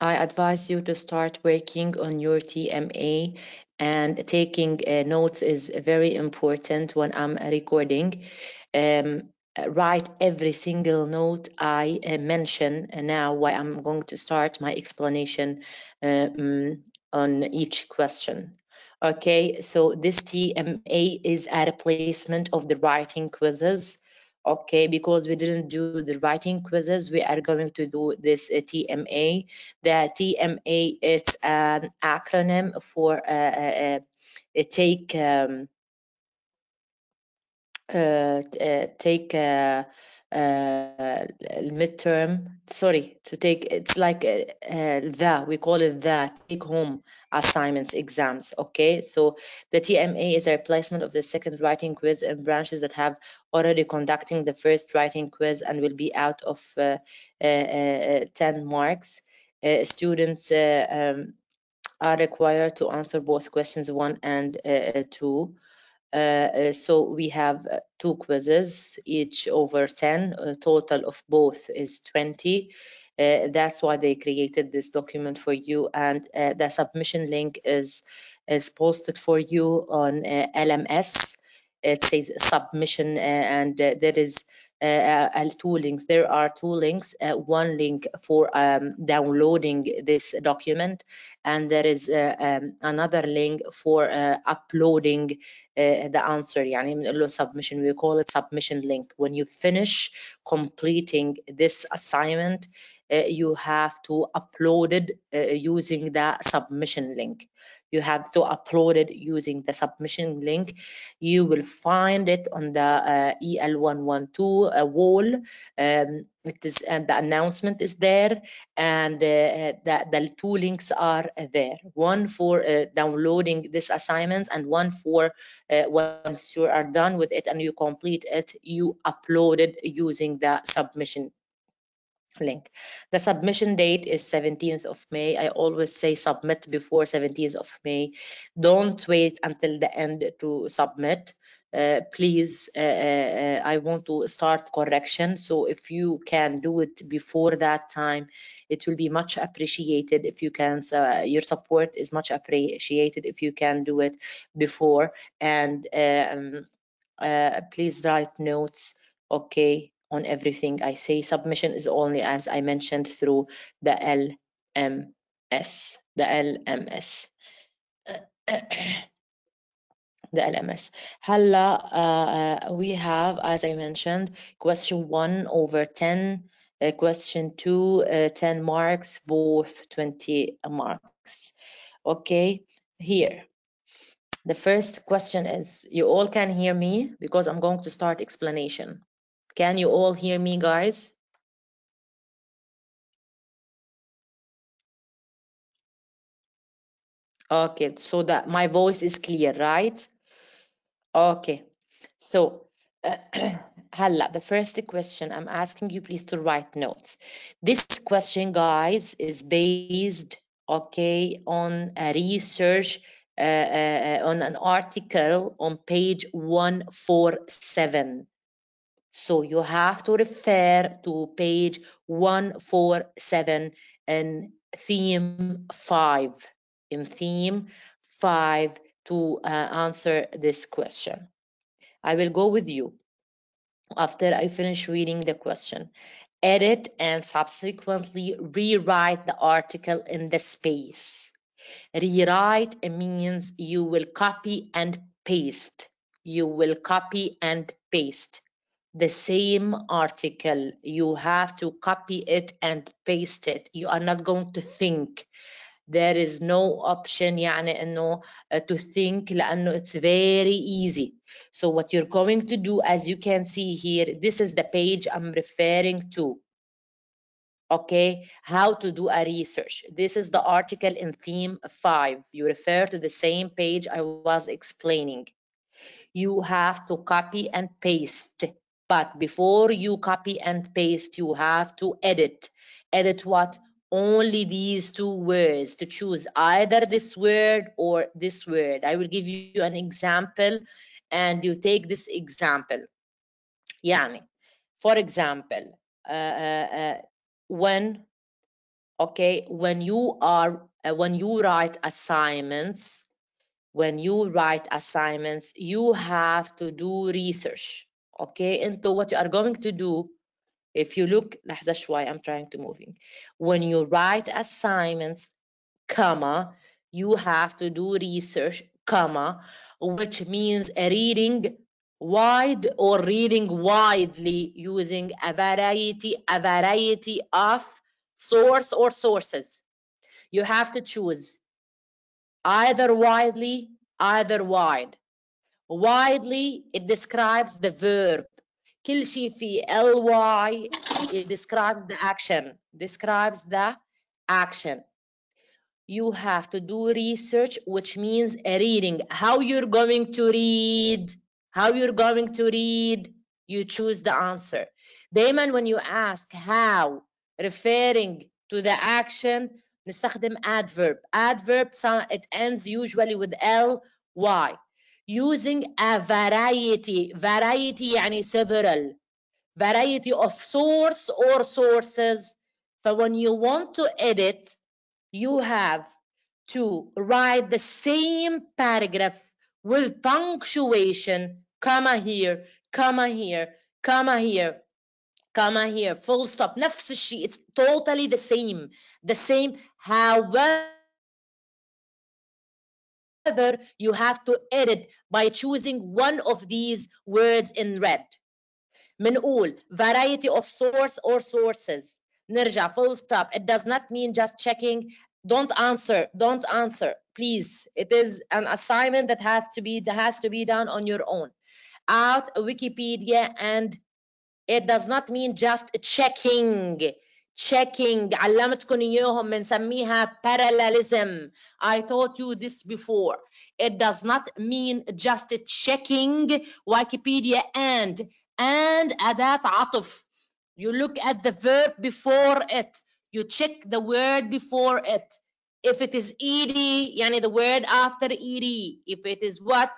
I advise you to start working on your TMA and taking uh, notes is very important when I'm recording. Um, write every single note I uh, mention now why I'm going to start my explanation um, on each question. Okay, so this TMA is a replacement of the writing quizzes okay because we didn't do the writing quizzes we are going to do this uh, tma the tma it's an acronym for uh, uh, uh take um, uh, take uh, midterm sorry to take it's like uh, uh, the we call it the take home assignments exams okay? So the tma is a replacement of the second writing quiz in branches that have already conducting the first writing quiz and will be out of uh, uh 10 marks. Students um, are required to answer both questions one and two uh, uh, so we have uh, two quizzes, each over 10, a total of both is 20. Uh, that's why they created this document for you. And uh, the submission link is is posted for you on uh, LMS it says submission and there is uh, uh, two links. There are two links. Uh, one link for um, downloading this document, and there is um, another link for uploading the answer. يعني submission. We call it submission link. When you finish completing this assignment, uh, you have to upload it uh, using the submission link you have to upload it using the submission link. You will find it on the uh, el112 uh, wall. Um, it is and the announcement is there and uh, the, the two links are there. One for uh, downloading this assignments and one for uh, once you are done with it and you complete it you upload it using the submission link. The submission date is 17th of May. I always say submit before 17th of May. Don't wait until the end to submit. Uh, please, uh, uh, I want to start correction. So if you can do it before that time, it will be much appreciated if you can. Uh, your support is much appreciated if you can do it before. And um, uh, please write notes, okay, on everything I say. Submission is only, as I mentioned, through the LMS, the LMS. the LMS. Halla, uh, we have, as I mentioned, question one over 10, uh, question two, uh, 10 marks, both 20 marks. Okay, here. The first question is, you all can hear me because I'm going to start explanation. Can you all hear me, guys? Okay, so that my voice is clear, right? Okay, so uh, the first question I'm asking you please to write notes. This question, guys, is based, okay, on a research, uh, uh, on an article on page 147 so you have to refer to page 147 in theme 5, in theme 5 to uh, answer this question. I will go with you after I finish reading the question. Edit and subsequently rewrite the article in the space. Rewrite means you will copy and paste. You will copy and paste the same article you have to copy it and paste it you are not going to think there is no option يعني انه to think لانه it's very easy so what you're going to do as you can see here this is the page I'm referring to okay how to do a research this is the article in theme 5 you refer to the same page I was explaining you have to copy and paste but before you copy and paste, you have to edit. Edit what? Only these two words to choose either this word or this word. I will give you an example and you take this example. Yani, for example, uh, uh, uh when, okay, when you are, uh, when you write assignments, when you write assignments, you have to do research okay into what you are going to do if you look لحظة شوي I'm trying to moving when you write assignments comma you have to do research comma which means reading wide or reading widely using a variety a variety of source or sources you have to choose either widely either wide widely it describes the verb كل شيء في ly it describes the action describes the action you have to do research which means reading how you're going to read how you're going to read you choose the answer دايما when you ask how referring to the action نستخدم adverb adverb it ends usually with ly using a variety variety يعني several variety of source or sources so when you want to edit you have to write the same paragraph with punctuation comma here comma here comma here comma here full stop نفس الشيء it's totally the same the same however you have to edit by choosing one of these words in red منقول variety of source or sources نرجع full stop it does not mean just checking don't answer don't answer please it is an assignment that has to be that has to be done on your own out wikipedia and it does not mean just checking checking علمتكم اياهم بنسميها parallelism I taught you this before it does not mean just checking Wikipedia and and أداة عطف you look at the verb before it you check the word before it if it is ed يعني the word after ed if it is what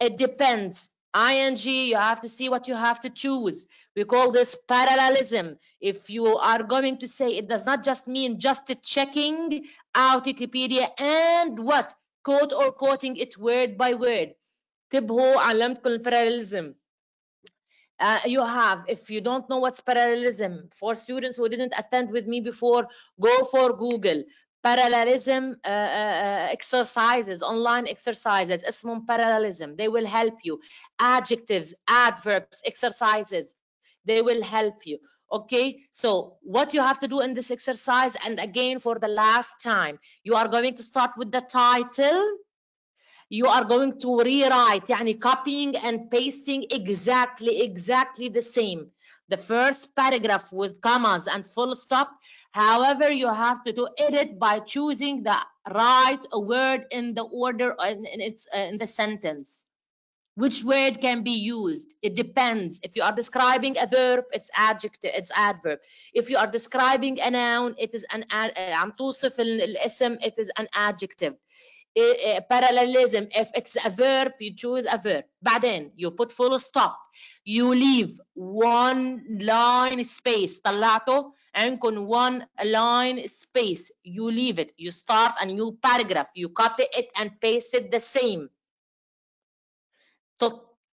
it depends ing you have to see what you have to choose we call this parallelism if you are going to say it does not just mean just checking out wikipedia and what quote or quoting it word by word انتبهوا علمتكم الباراليزم uh, you have if you don't know what's parallelism for students who didn't attend with me before go for google parallelism uh, uh, exercises online exercises اسمهم parallelism they will help you adjectives adverbs exercises they will help you okay so what you have to do in this exercise and again for the last time you are going to start with the title you are going to rewrite يعني copying and pasting exactly exactly the same the first paragraph with commas and full stop however you have to do edit by choosing the right word in the order in, in its uh, in the sentence which word can be used it depends if you are describing a verb it's adjective it's adverb if you are describing a noun it is an عم توصف الاسم it is an adjective parallelism if it's a verb you choose a verb بعدين you put full stop you leave one line space طلعته عندكم one line space you leave it you start a new paragraph you copy it and paste it the same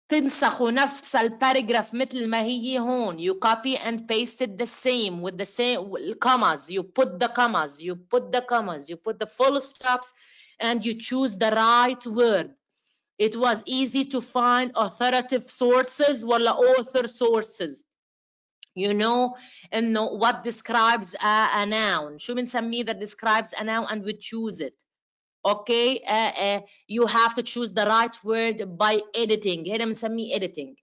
تنسخوا نفس الباراجراف مثل ما هي هون you copy and paste it the same with the same commas you put the commas you put the commas you put the full stops and you choose the right word it was easy to find authoritative sources ولا author sources you know انه what describes a, a noun شو بنسميه that describes a noun and we choose it okay uh, uh, you have to choose the right word by editing هنا بنسميه editing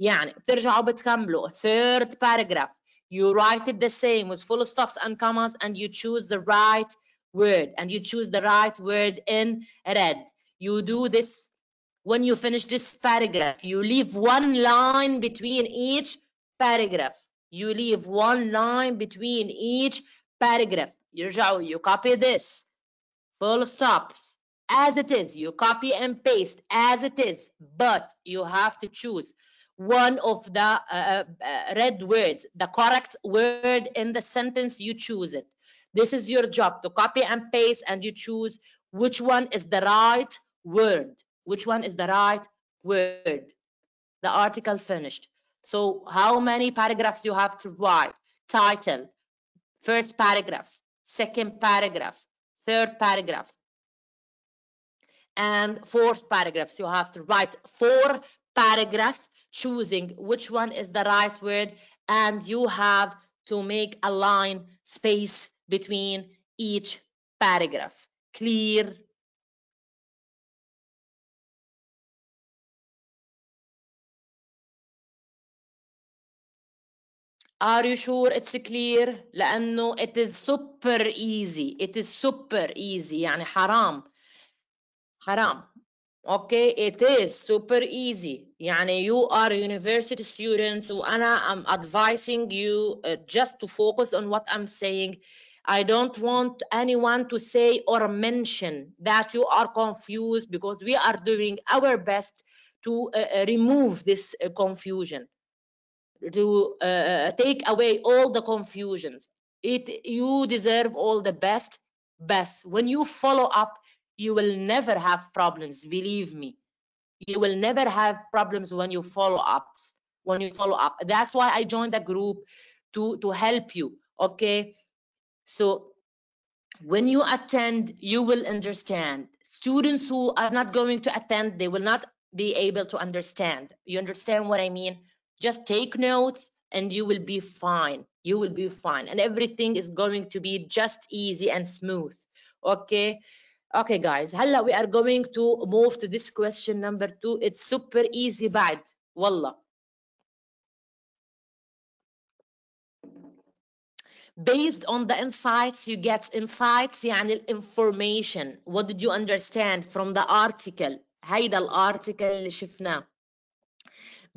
يعني بترجعوا بتكملوا third paragraph you write it the same with full stops and commas and you choose the right word and you choose the right word in red you do this when you finish this paragraph you leave one line between each paragraph you leave one line between each paragraph يرجعوا you copy this full stops as it is you copy and paste as it is but you have to choose one of the uh, uh, red words the correct word in the sentence you choose it this is your job to copy and paste and you choose which one is the right word. Which one is the right word? The article finished. So how many paragraphs you have to write? Title first paragraph second paragraph third paragraph and fourth paragraphs. You have to write four paragraphs choosing which one is the right word and you have to make a line space between each paragraph clear Are you sure it's clear؟ لأنه it is super easy it is super easy يعني حرام حرام okay it is super easy يعني you are university students وأنا I'm advising you uh, just to focus on what I'm saying I don't want anyone to say or mention that you are confused because we are doing our best to uh, uh, remove this uh, confusion to uh, take away all the confusions. It you deserve all the best best. When you follow up you will never have problems believe me. You will never have problems when you follow up when you follow up. That's why i joined the group to to help you okay so when you attend, you will understand. Students who are not going to attend, they will not be able to understand. You understand what I mean? Just take notes and you will be fine. You will be fine. And everything is going to be just easy and smooth. Okay. Okay, guys. Hala, we are going to move to this question number two. It's super easy bad. Wallah. based on the insights you get insights يعني information what did you understand from the article هيدا الارتكل اللي شفناه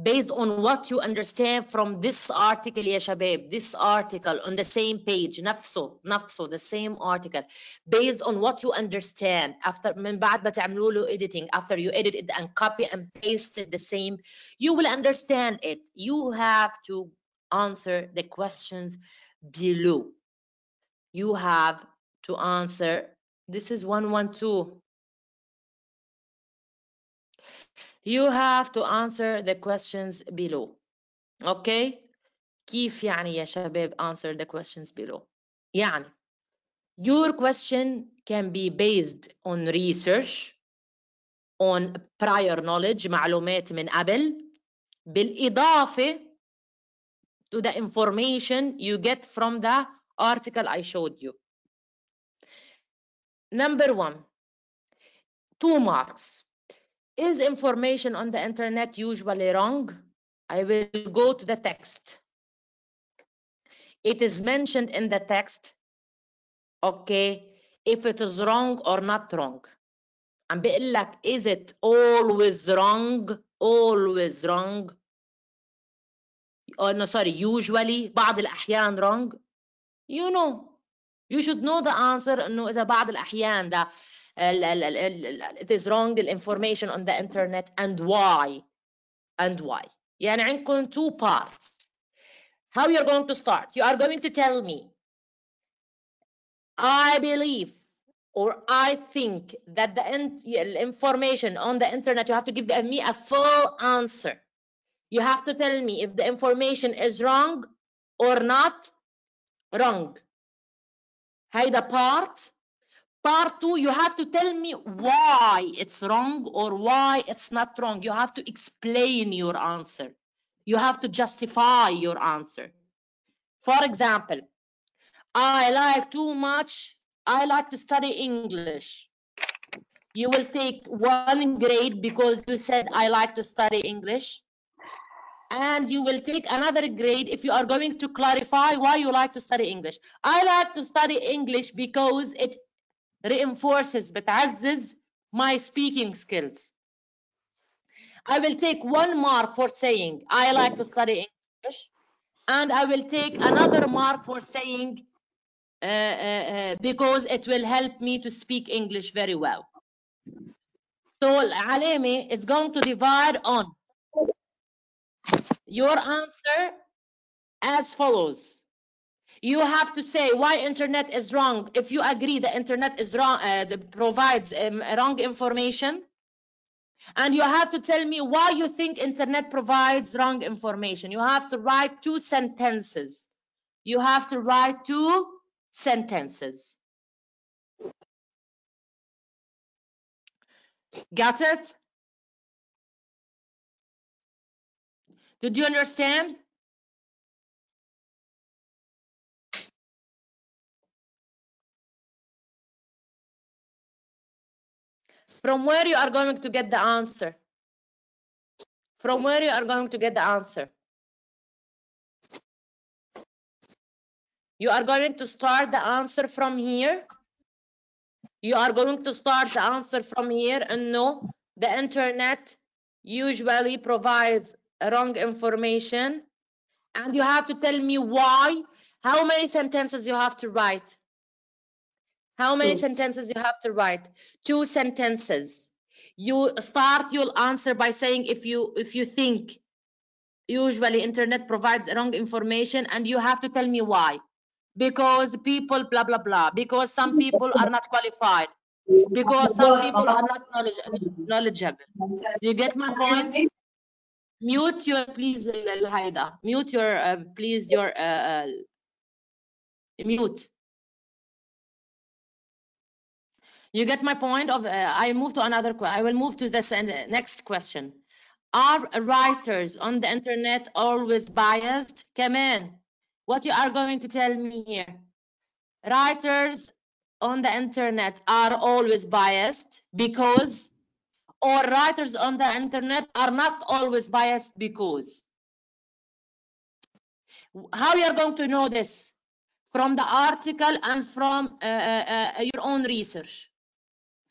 based on what you understand from this article يا شباب this article on the same page نفسه نفسه the same article based on what you understand after من بعد ما تعملوا له editing after you edit it and copy and paste it the same you will understand it you have to answer the questions below you have to answer this is 112 you have to answer the questions below okay كيف يعني يا شباب answer the questions below يعني your question can be based on research on prior knowledge معلومات من قبل بالإضافة to the information you get from the article I showed you. Number one, two marks. Is information on the internet usually wrong? I will go to the text. It is mentioned in the text, okay, if it is wrong or not wrong. عم بقول لك is it always wrong? Always wrong? Oh, no, sorry, usually بعض الأحيان wrong? You know. You should know the answer إنه إذا بعض الأحيان ده ال- ال- ال- ال- it is wrong the information on the internet and why and why يعني عندكم two parts how you're going to start you are going to tell me I believe or I think that the in- information on the internet you have to give me a full answer you have to tell me if the information is wrong or not wrong هيدا part Part two, you have to tell me why it's wrong or why it's not wrong. You have to explain your answer. You have to justify your answer. For example, I like too much, I like to study English. You will take one grade because you said I like to study English. And you will take another grade if you are going to clarify why you like to study English. I like to study English because it reinforces بتعزز my speaking skills. I will take one mark for saying I like to study English and I will take another mark for saying uh, uh, uh, because it will help me to speak English very well. So العلامة is going to divide on your answer as follows. you have to say why internet is wrong. If you agree the internet is wrong uh, provides um, wrong information and you have to tell me why you think internet provides wrong information. You have to write two sentences. You have to write two sentences. Got it did you understand? From where you are going to get the answer? From where you are going to get the answer? You are going to start the answer from here? You are going to start the answer from here and no the internet usually provides wrong information and you have to tell me why. How many sentences you have to write? How many Two. sentences you have to write? Two sentences. You start your answer by saying if you if you think. Usually internet provides wrong information and you have to tell me why. Because people blah blah blah. Because some people are not qualified. Because some people are not knowledge, knowledgeable. You get my point mute your please uh, هيدا mute your uh, please your uh, uh, mute you get my point of uh, i move to another que- i will move to this uh, next question are writers on the internet always biased كمان what you are going to tell me here writers on the internet are always biased because or writers on the internet are not always biased because how you are going to know this from the article and from uh, uh, uh, your own research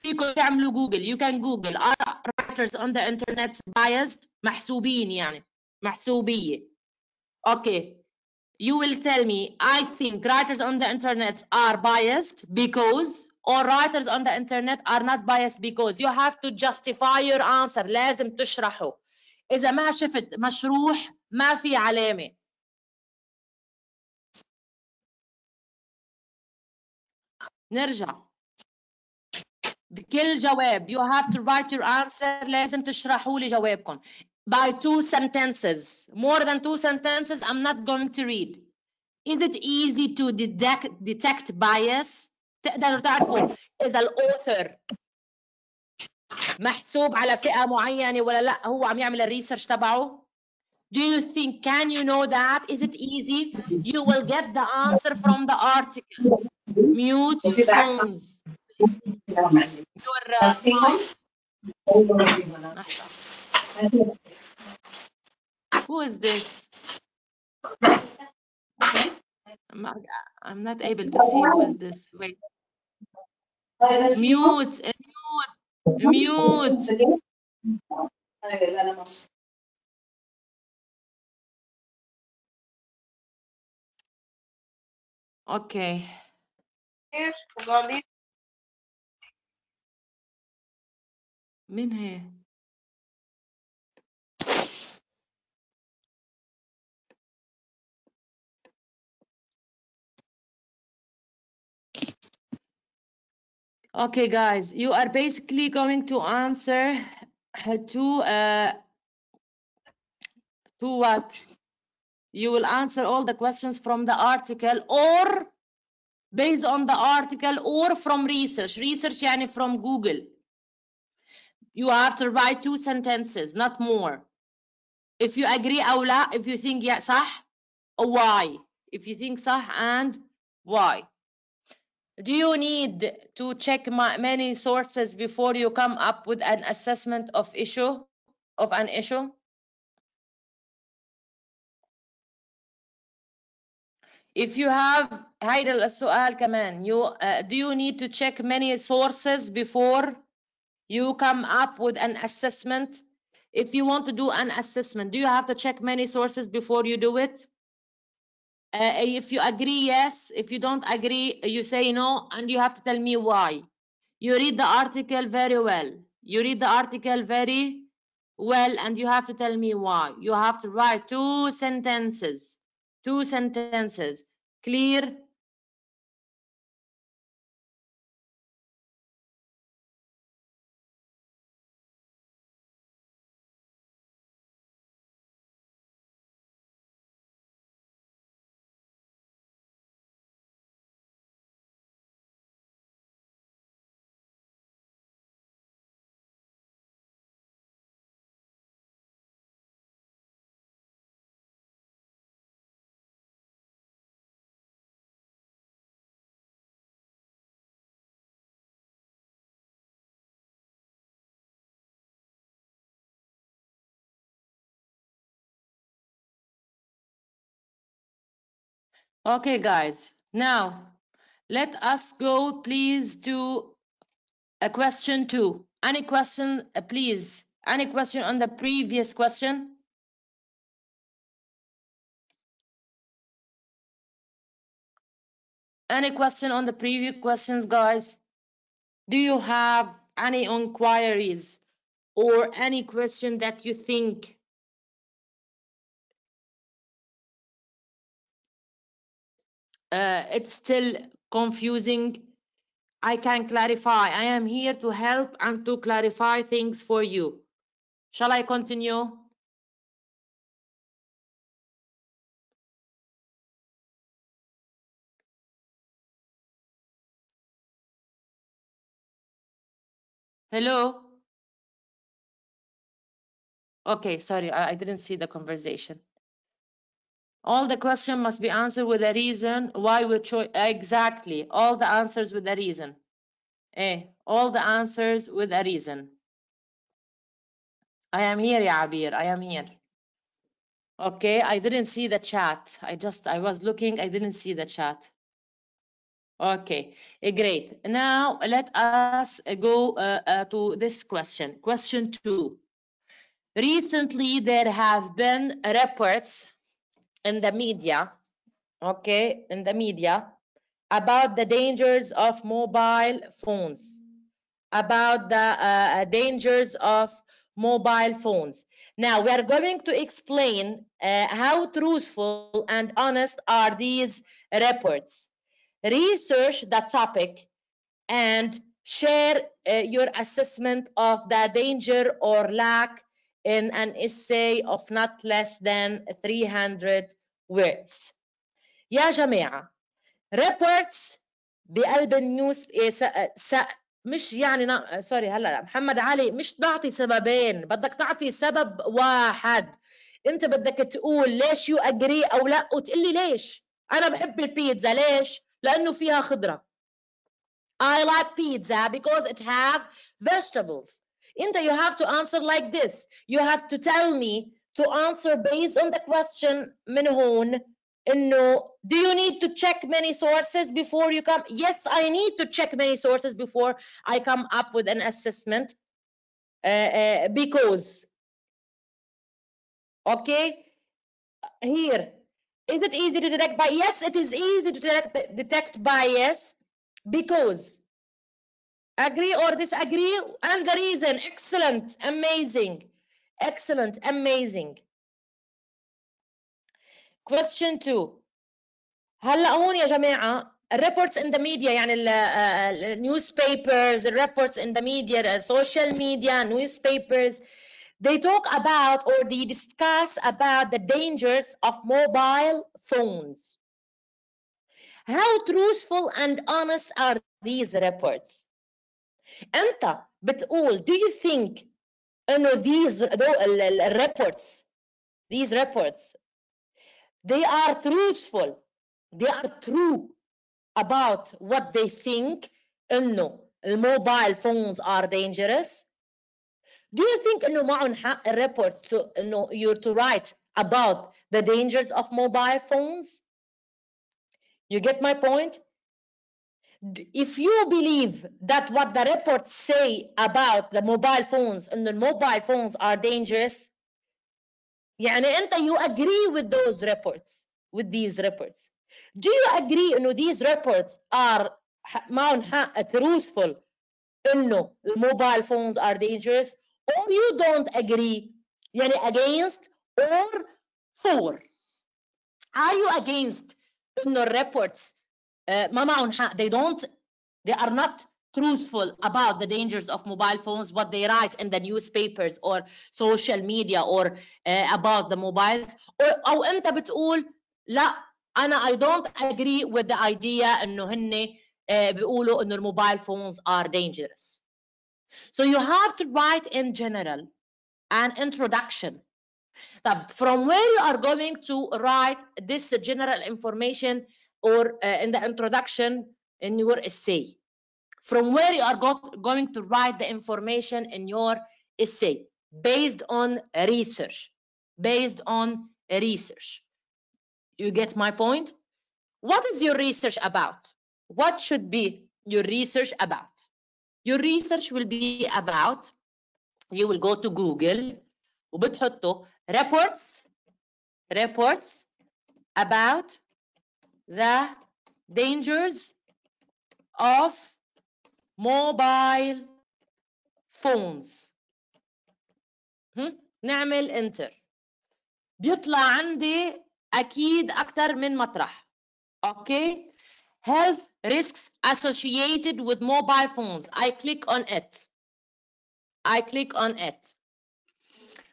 فيكم تعملوا جوجل you can google are writers on the internet biased محسوبين يعني محسوبية okay you will tell me I think writers on the internet are biased because or writers on the internet are not biased because you have to justify your answer لازم تشرحه إذا ما شفت مشروح ما في علامة نرجع بكل جواب you have to write your answer لازم تشرحوا لي جوابكم by two sentences more than two sentences I'm not going to read is it easy to detect detect bias تقدروا تعرفوا إذا الأوثر محسوب على فئة معينة ولا لا هو عم يعمل الريسيرش تبعه Do you think, can you know that? Is it easy? You will get the answer from the article. Mute phones. Your uh, phones. Who is this? Not, I'm not able to see who is this. Wait. Mute. Mute. Mute. Okay. مين هي؟ Okay, guys, you are basically going to answer to uh, to what? You will answer all the questions from the article or based on the article or from research. Research يعني from Google. You have to write two sentences, not more. If you agree أو لا, if you think yeah صح, why? If you think صح and why? Do you need to check ma- many sources before you come up with an assessment of issue of an issue? If you have هيدا السؤال كمان you uh, do you need to check many sources before you come up with an assessment? If you want to do an assessment, do you have to check many sources before you do it? uh, if you agree, yes. If you don't agree, you say no, and you have to tell me why. You read the article very well. You read the article very well, and you have to tell me why. You have to write two sentences. Two sentences. clear Okay, guys. Now, let us go, please, to a question two. Any question, uh, please? Any question on the previous question? Any question on the previous questions, guys? Do you have any inquiries or any question that you think uh, it's still confusing? I can clarify. I am here to help and to clarify things for you. Shall I continue? Hello? Okay, sorry, I, I didn't see the conversation. All the question must be answered with a reason why we chose exactly all the answers with a reason. Eh, all the answers with a reason. I am here, Ya Abir. I am here. Okay, I didn't see the chat. I just I was looking, I didn't see the chat. Okay, eh, great. Now let us uh, go uh, uh, to this question. Question two. Recently, there have been reports in the media, okay, in the media, about the dangers of mobile phones, about the uh, dangers of mobile phones. Now, we are going to explain uh, how truthful and honest are these reports. Research the topic and share uh, your assessment of the danger or lack in an essay of not less than 300 words. يا جماعة reports بقلب النيوز إيه س... س... مش يعني نا... سوري هلا محمد علي مش تعطي سببين بدك تعطي سبب واحد. أنت بدك تقول ليش يو اجري أو لا وتقول لي ليش. أنا بحب البيتزا ليش؟ لأنه فيها خضرة. I like pizza because it has vegetables. انت you have to answer like this you have to tell me to answer based on the question من هون انه do you need to check many sources before you come yes I need to check many sources before I come up with an assessment uh, uh, because okay here is it easy to detect bias yes it is easy to detect, detect bias because agree or disagree and the reason excellent amazing excellent amazing question 2 هلا هون يا جماعه reports in the media يعني ال newspapers reports in the media social media newspapers they talk about or they discuss about the dangers of mobile phones how truthful and honest are these reports انت بتقول do you think انه these reports these reports they are truthful they are true about what they think انه الموبايل phones are dangerous do you think انه معهم حق reports to انه you're to write about the dangers of mobile phones you get my point if you believe that what the reports say about the mobile phones and the mobile phones are dangerous يعني انت you agree with those reports with these reports do you agree انه these reports are معهم حق truthful انه mobile phones are dangerous or you don't agree يعني against or for are you against انه الريبورتس ما معهم حق they don't they are not truthful about the dangers of mobile phones what they write in the newspapers or social media or uh, about the mobiles or, او انت بتقول لا انا I don't agree with the idea انه هن uh, بيقولوا انه الموبايل phones are dangerous so you have to write in general an introduction طب from where you are going to write this general information or uh, in the introduction in your essay from where you are go going to write the information in your essay based on research based on research you get my point what is your research about what should be your research about your research will be about you will go to google وبتحطوا reports reports about the dangers of mobile phones هم؟ نعمل انتر بيطلع عندي اكيد اكثر من مطرح اوكي health risks associated with mobile phones i click on it i click on it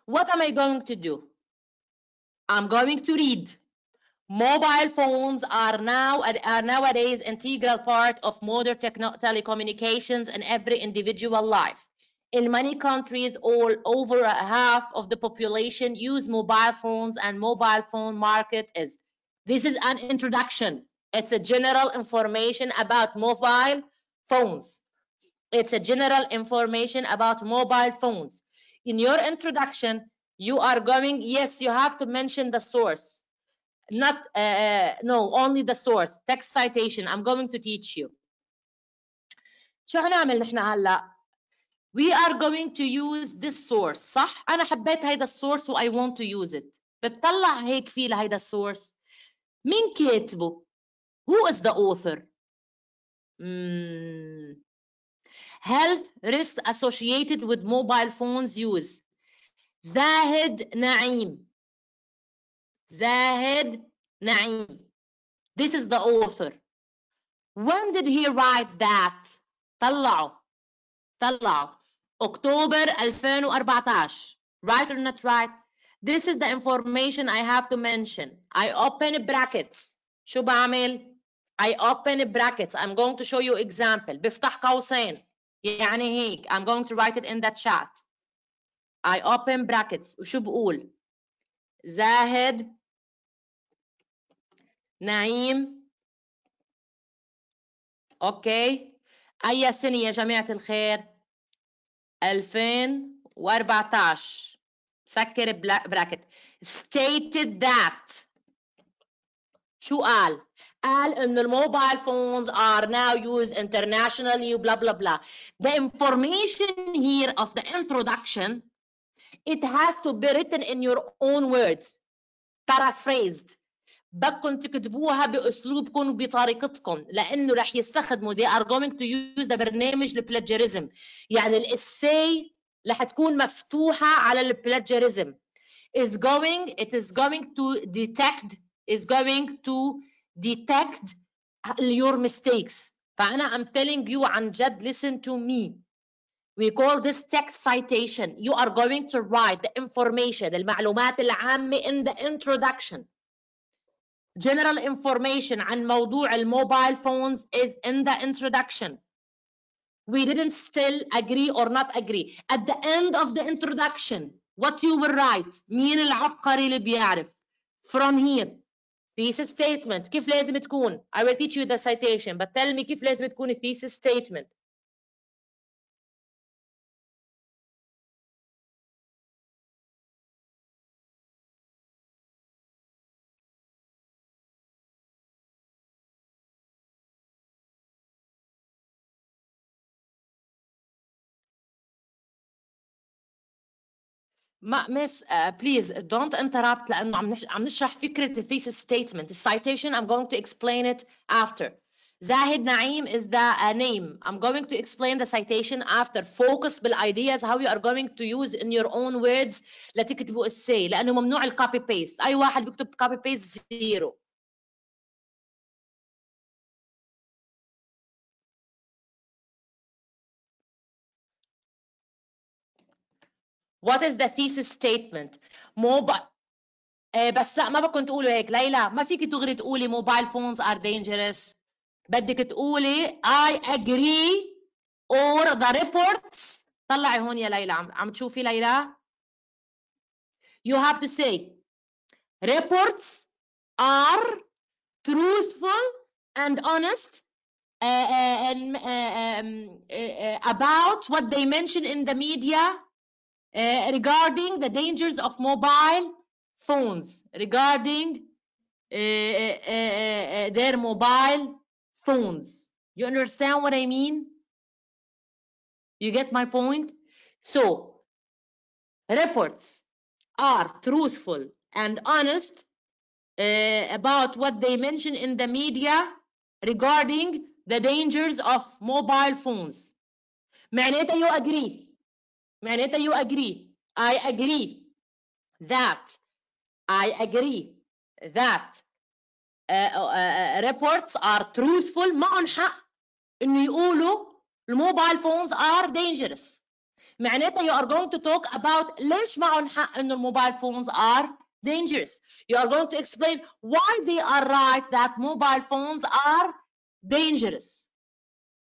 what am i going to do i'm going to read Mobile phones are now are nowadays integral part of modern telecommunications in every individual life. In many countries, all over half of the population use mobile phones, and mobile phone market is. This is an introduction. It's a general information about mobile phones. It's a general information about mobile phones. In your introduction, you are going. Yes, you have to mention the source not uh, no only the source text citation I'm going to teach you شو هنعمل نحن هلا we are going to use this source صح انا حبيت هيدا السورس و I want to use it بتطلع هيك في لهيدا السورس مين كاتبه who is the author mm. health risks associated with mobile phones use زاهد نعيم Zahid Naeem. This is the author. When did he write that? طلعوا طلعوا October 2014 right or not right? This is the information I have to mention. I open brackets. شو بعمل? I open brackets. I'm going to show you example. بفتح قوسين. يعني هيك. I'm going to write it in the chat. I open brackets. وشو بقول? زاهد نعيم اوكي اي سنه يا جماعه الخير 2014 سكر براكت stated that شو قال قال انه الموبايل phones are now used internationally blah blah blah the information here of the introduction it has to be written in your own words paraphrased بدكم تكتبوها باسلوبكم وبطريقتكم لأنه رح يستخدموا they are going to use the برنامج البلاجيريزم يعني الاساي رح تكون مفتوحه على البلاجيريزم is going it is going to detect is going to detect your mistakes فانا I'm telling you عن جد listen to me We call this text citation. You are going to write the information, المعلومات العامة in the introduction. General information عن موضوع الموبايل phones is in the introduction. We didn't still agree or not agree. At the end of the introduction, what you will write مين العبقري اللي بيعرف from here thesis statement كيف لازم تكون I will teach you the citation but tell me كيف لازم تكون thesis statement ما uh, please don't interrupt لأنه عم. عم نشرح thesis statement the citation I'm going to explain it after Zahid Naim is the uh, name I'm to explain the citation after focus بالideas how you are going to use in your own words لتكتبوا essay لأنه ممنوع الكوبي بيست أي واحد بيكتب كوبي بيست زيرو what is the thesis statement موبايل آه بس لا ما بدكم تقولوا هيك ليلى ما فيك دغري تقولي موبايل phones are dangerous بدك تقولي I agree or the reports طلعي هون يا ليلى عم, عم تشوفي ليلى you have to say reports are truthful and honest uh, uh, um, uh, um, uh, about what they mention in the media uh, regarding the dangers of mobile phones, regarding uh, uh, uh, uh, their mobile phones. You understand what I mean? You get my point? So, reports are truthful and honest uh, about what they mention in the media regarding the dangers of mobile phones. معناتها you agree. معناتها you agree. I agree that I agree that uh, uh, reports are truthful معهم حق انه يقولوا الموبايل phones are dangerous. معناتها you are going to talk about ليش معهم حق انه الموبايل phones are dangerous. You are going to explain why they are right that mobile phones are dangerous.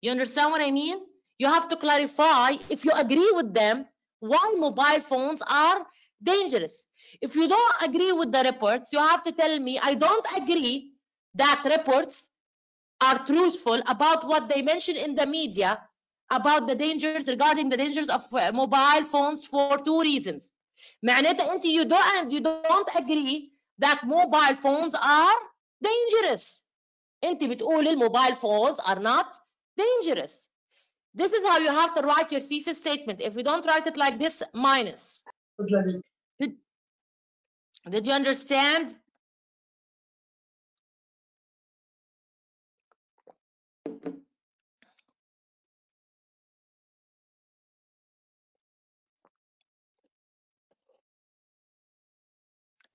You understand what I mean? You have to clarify if you agree with them why mobile phones are dangerous. If you don't agree with the reports, you have to tell me I don't agree that reports are truthful about what they mention in the media about the dangers regarding the dangers of uh, mobile phones for two reasons. معناتها انت you don't you don't agree that mobile phones are dangerous. انت بتقولي الموبايل phones are not dangerous. This is how you have to write your thesis statement. If you don't write it like this, minus. Did, did you understand?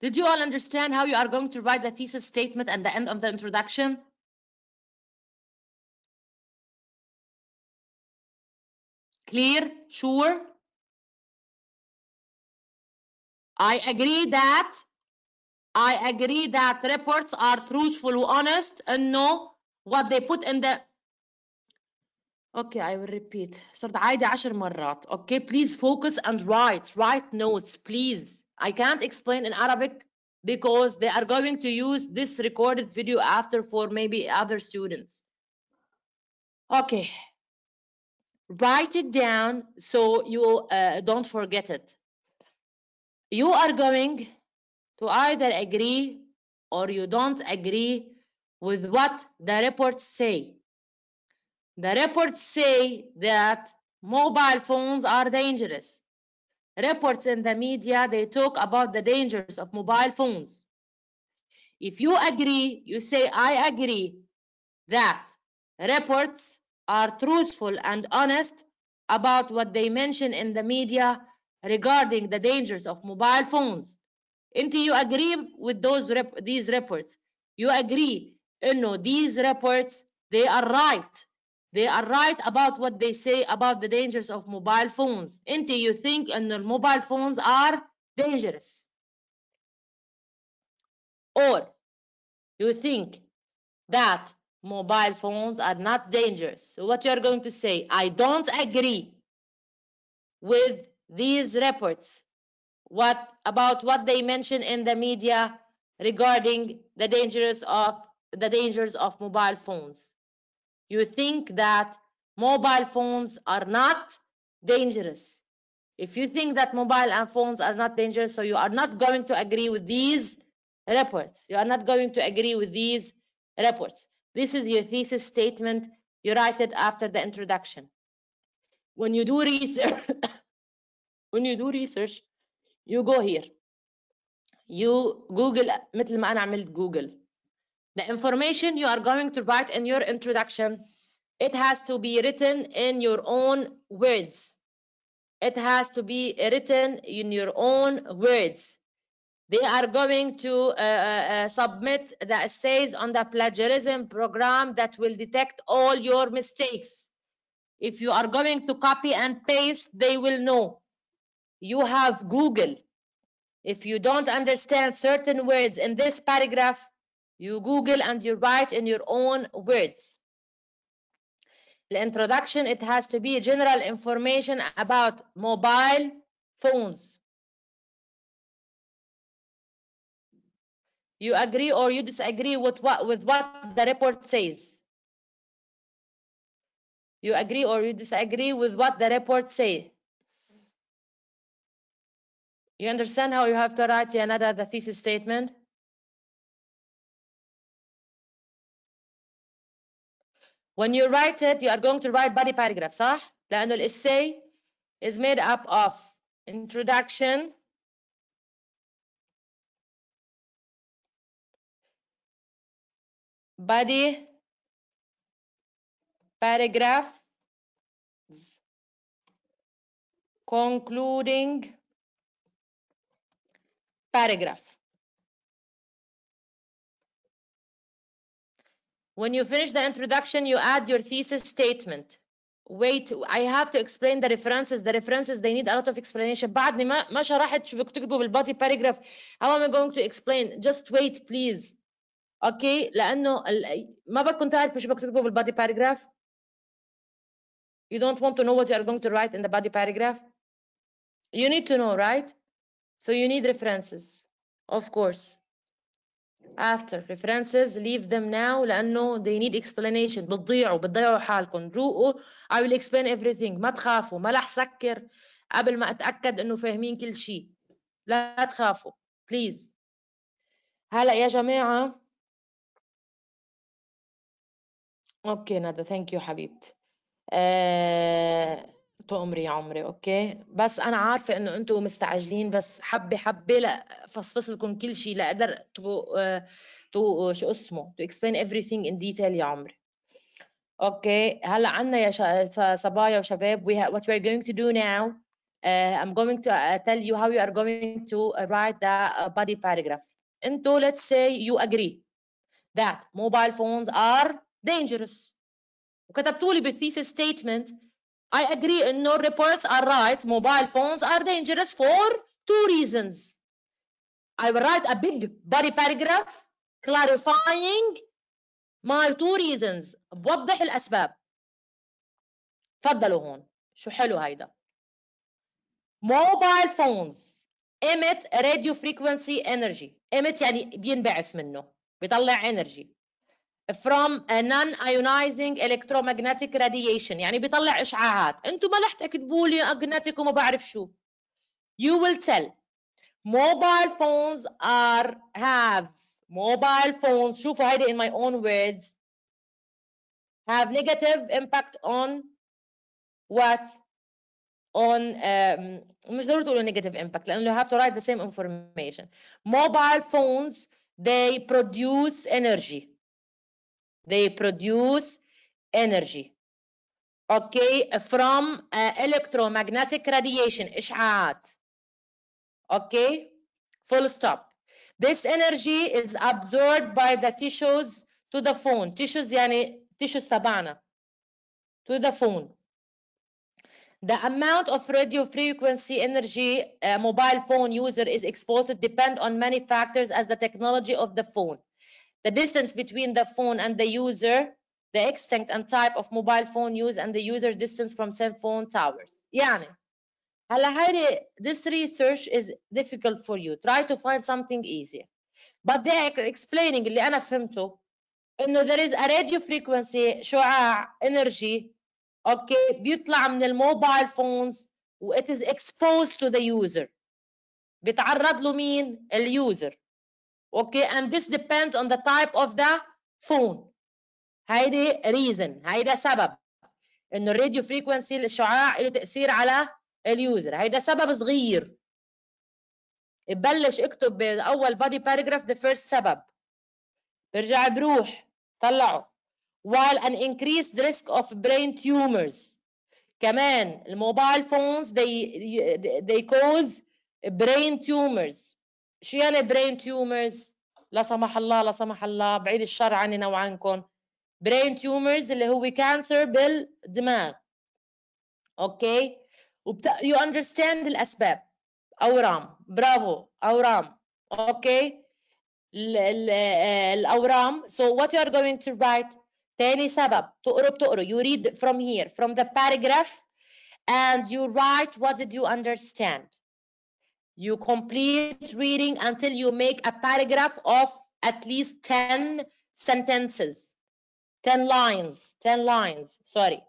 Did you all understand how you are going to write the thesis statement at the end of the introduction? Clear? Sure? I agree that I agree that reports are truthful honest and know what they put in the Okay, I will repeat. صرت عايدة عشر مرات. Okay, please focus and write. Write notes, please. I can't explain in Arabic because they are going to use this recorded video after for maybe other students. Okay. Write it down so you uh, don't forget it. You are going to either agree or you don't agree with what the reports say. The reports say that mobile phones are dangerous. Reports in the media, they talk about the dangers of mobile phones. If you agree, you say, I agree that reports are truthful and honest about what they mention in the media regarding the dangers of mobile phones. Until you agree with those rep these reports, you agree, you know, these reports, they are right. They are right about what they say about the dangers of mobile phones. Until you think uh, and mobile phones are dangerous. Or you think that mobile phones are not dangerous. So what you're going to say, I don't agree with these reports what about what they mention in the media regarding the dangers of the dangers of mobile phones. You think that mobile phones are not dangerous. If you think that mobile and phones are not dangerous, so you are not going to agree with these reports. You are not going to agree with these reports. This is your thesis statement. You write it after the introduction. When you do research, when you do research, you go here. You Google مثل ما أنا عملت Google. The information you are going to write in your introduction, it has to be written in your own words. It has to be written in your own words. They are going to uh, uh, submit the essays on the plagiarism program that will detect all your mistakes. If you are going to copy and paste, they will know. you have Google if you don't understand certain words in this paragraph you Google and you write in your own words the introduction it has to be general information about mobile phones you agree or you disagree with what with what the report says you agree or you disagree with what the report say you understand how you have to write another the thesis statement when you write it you are going to write body paragraph صح لانه الاسay is made up of introduction body paragraph concluding paragraph when you finish the introduction you add your thesis statement wait I have to explain the references the references they need a lot of explanation بعدني ما ما شرحت شو بكتبوا بالبادي paragraph how am I going to explain just wait please أوكي لأنه. ما بدكم تعرفوا شو بكتبوا بالبادي paragraph you don't want to know what you are going to write in the body paragraph you need to know right so you need references of course after references leave them now لأنه they need explanation بتضيعوا بتضيعوا حالكم روقوا I will explain everything ما تخافوا ما رح سكر قبل ما أتأكد إنه فاهمين كل شيء لا تخافوا please هلا يا جماعة أوكي ندى ثانك يو حبيبتي أه... تؤمري يا عمري أوكي بس أنا عارفه انه أنتم مستعجلين بس حبه حبه لا فصفص لكم كل شيء لاقدر تو تو شو اسمه تو explain everything in detail يا عمري أوكي هلا عندنا يا صبايا وشباب we have, what we are going to do now uh, I'm going to uh, tell you how you are going to uh, write the uh, body paragraph انتو let's say you agree that mobile phones are dangerous وكتبتوا لي بالthesis statement I agree no reports are right. Mobile phones are dangerous for two reasons. I will write a big body paragraph clarifying my two reasons. بوضح الأسباب. تفضلوا هون. شو حلو هيدا. Mobile phones emit radio frequency energy. emit يعني بينبعث منه. بيطلع energy. from a non-ionizing electromagnetic radiation يعني بيطلع اشعاعات انتم ما رح تكتبوا لي magnetic وما بعرف شو you will tell mobile phones are have mobile phones شوفوا هيدي in my own words have negative impact on what on um, مش ضروري تقولوا negative impact لانه you have to write the same information mobile phones they produce energy they produce energy okay from uh, electromagnetic radiation إشعاعات okay full stop this energy is absorbed by the tissues to the phone tissues يعني tissues تبعنا to the phone the amount of radio frequency energy a mobile phone user is exposed depend on many factors as the technology of the phone the distance between the phone and the user, the extent and type of mobile phone use, and the user distance from cell phone towers. يعني هلا هيدي this research is difficult for you. Try to find something easier. But they are explaining اللي أنا فهمته إنه there is a radio frequency شعاع energy okay بيطلع من الموبايل phones و it is exposed to the user. بيتعرض له مين؟ اليوزر. Okay and this depends on the type of the phone هيدي reason هيدا سبب انه الراديو فريكونسي الشعاع له تاثير على اليوزر هيدا سبب صغير ببلش اكتب باول body paragraph the first سبب برجع بروح طلعه while an increased risk of brain tumors كمان الموبايل phones they they cause brain tumors شو يعني brain tumors لا سمح الله لا سمح الله بعيد الشر عننا وعنكم brain tumors اللي هو كانسر بالدماغ اوكي وبت... you understand الاسباب أورام برافو أورام أوكي ال ال الأورام so what you are going to write تاني سبب تقرا بتقرا you read from here from the paragraph and you write what did you understand you complete reading until you make a paragraph of at least 10 sentences 10 lines 10 lines sorry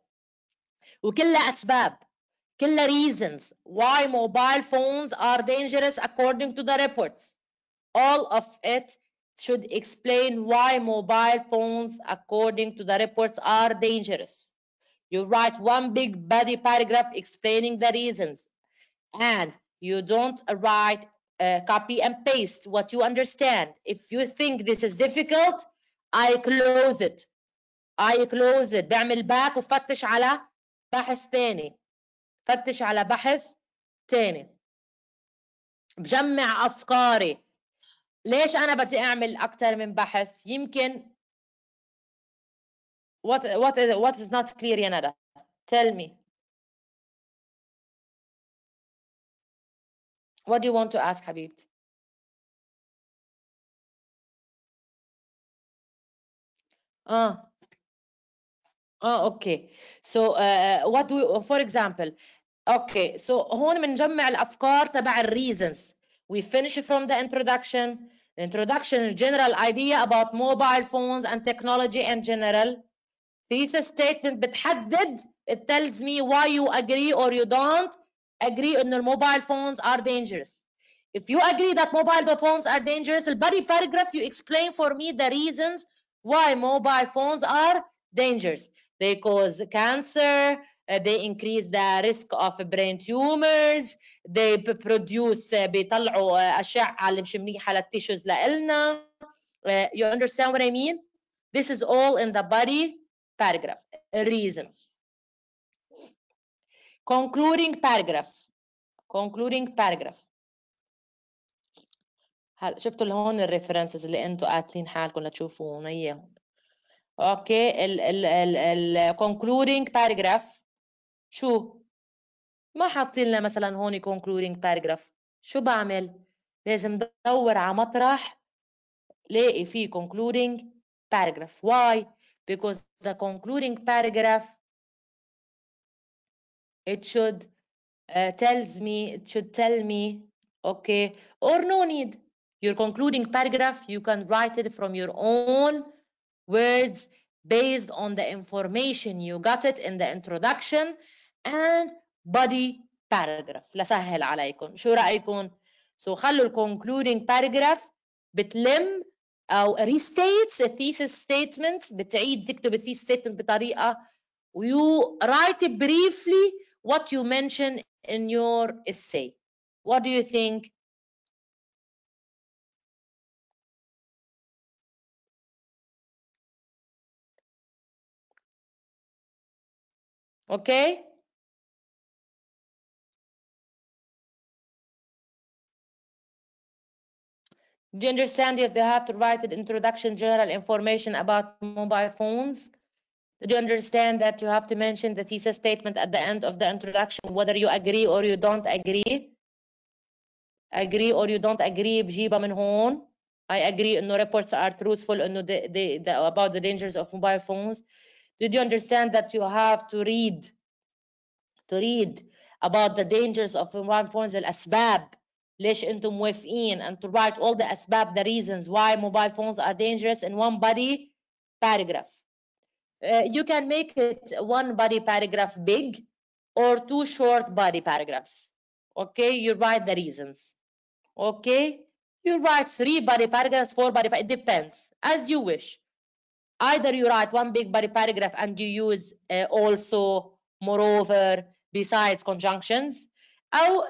وكلها أسباب كلها reasons why mobile phones are dangerous according to the reports all of it should explain why mobile phones according to the reports are dangerous you write one big body paragraph explaining the reasons and you don't write uh, copy and paste what you understand if you think this is difficult I close it I close it بعمل باك وفتش على بحث تاني فتش على بحث تاني بجمع أفكاري ليش أنا بدي أعمل أكثر من بحث يمكن what what is what is not clear يا ندى tell me what do you want to ask حبيبتي اه اه اوكي so uh, what do we, for example okay so هون بنجمع الافكار تبع الريزنز we finish from the introduction introduction general idea about mobile phones and technology in general thesis statement بتحدد it tells me why you agree or you don't agree ان الموبايل phones are dangerous if you agree that mobile phones are dangerous the body paragraph you explain for me the reasons why mobile phones are dangerous they cause cancer uh, they increase the risk of brain tumors they produce uh, بيطلعوا uh, أشعة اللي مش منيحة للتيشوز لإلنا uh, you understand what I mean this is all in the body paragraph reasons Concluding paragraph concluding paragraph هلا شفتوا هون الريفرنسز اللي أنتم قاتلين حالكم لتشوفوهم اياهم أوكي ال ال ال ال concluding paragraph شو ما حاطين لنا مثلا هون concluding paragraph شو بعمل لازم دور على مطرح لاقي فيه concluding paragraph why because the concluding paragraph it should uh, tells me it should tell me okay or no need your concluding paragraph you can write it from your own words based on the information you got it in the introduction and body paragraph لسهل عليكم شو رأيكم so خلوا ال concluding paragraph بتلم أو restates a thesis statement بتعيد تكتب thesis statement بطريقة you write briefly what you mention in your essay. What do you think? Okay? Do you understand they have to write an introduction general information about mobile phones? Do you understand that you have to mention the thesis statement at the end of the introduction, whether you agree or you don't agree? Agree or you don't agree بجيبها من هون. I agree إنه reports are truthful إنه the, the, the, about the dangers of mobile phones. Did you understand that you have to read to read about the dangers of mobile phones الأسباب ليش انتم موافقين and to write all the اسباب the reasons why mobile phones are dangerous in one body paragraph uh, you can make it one body paragraph big or two short body paragraphs okay you write the reasons okay you write three body paragraphs four body it depends as you wish either you write one big body paragraph and you use uh, also moreover besides conjunctions أو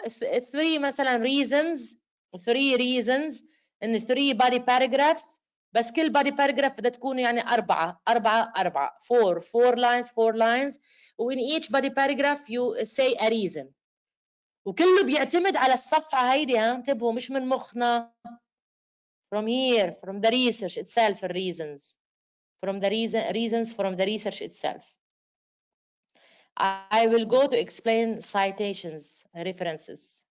three مثلا reasons three reasons in three body paragraphs بس كل body paragraph بدها تكون يعني أربعة أربعة أربعة four four lines four lines و in each body paragraph you say a reason وكله بيعتمد على الصفحة هيدي ها انتبهوا مش من مخنا from here from the research itself reasons from the reason reasons from the research itself I will go to explain citations, references.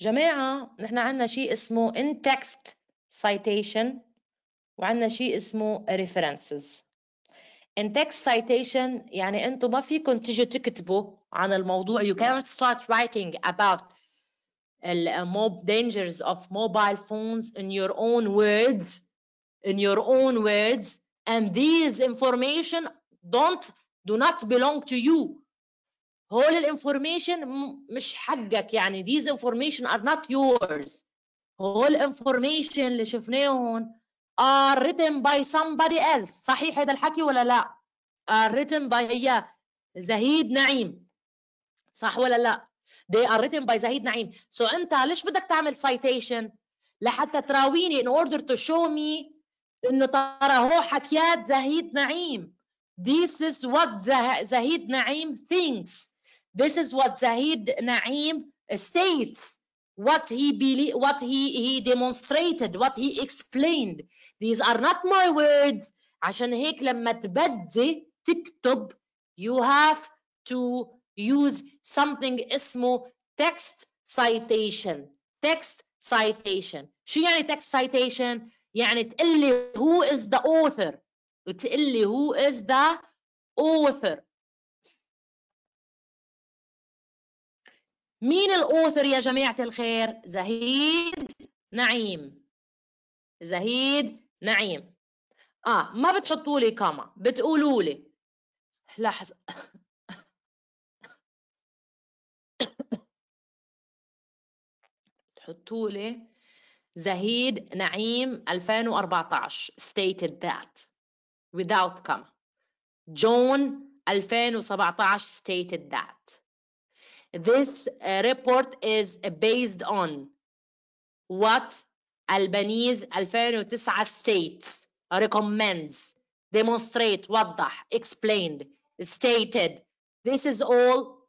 جماعة نحن عندنا شيء اسمه in text citation وعندنا شيء اسمه references in text citation يعني أنتم ما فيكم تيجوا تكتبوا عن الموضوع you cannot start writing about the dangers of mobile phones in your own words in your own words and these information don't do not belong to you هول الانفورميشن مش حقك يعني. These information are not yours. هول الانفورميشن اللي شفناهم are written by somebody else. صحيح هذا الحكي ولا لا؟ Are written by هي زهيد نعيم. صح ولا لا؟ They are written by زهيد نعيم. So أنت ليش بدك تعمل citation لحتى تراويني in order to show me إنه ترى هو حكيات زهيد نعيم. This is what زهيد نعيم thinks. This is what Zahid Naeem states, what he believe, what he, he demonstrated, what he explained. These are not my words. عشان هيك لما تبدي تكتب you have to use something اسمه text citation. Text citation. شو يعني text citation? يعني تقلي who is the author. وتقلي who is the author. مين الأوثر يا جماعة الخير؟ زهيد نعيم. زهيد نعيم. آه ما بتحطوا لي كاما بتقولوا لي. لحظة. تحطوا لي زهيد نعيم 2014 stated that. Without comma. John 2017 stated that. this uh, report is based on what Albanese 2009 states recommends demonstrate وضح explained stated this is all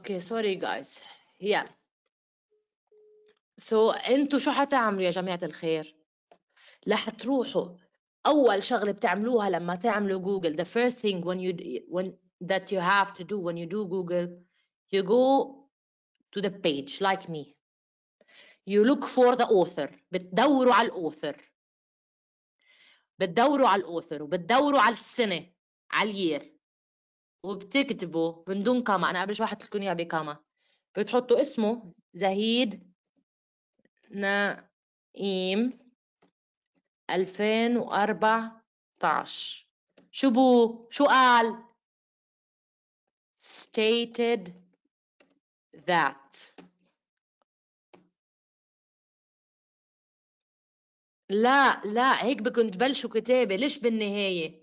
أوكي سوري جايز يلا سو أنتوا شو حتعملوا يا جماعة الخير؟ رح تروحوا. أول شغلة بتعملوها لما تعملوا جوجل the first thing when you when that you have to do when you do Google you go to the page like me. You look for the author. بتدوروا على الاوثر بتدوروا على الاوثر وبتدوروا على السنة على الير وبتكتبوا من دون كاما. أنا قبل شوي حطيت لكم اياها بكاما. بتحطوا اسمه زهيد نائم 2014 شو بو؟ شو قال؟ Stated that. لا لا هيك بدكم تبلشوا كتابة ليش بالنهاية؟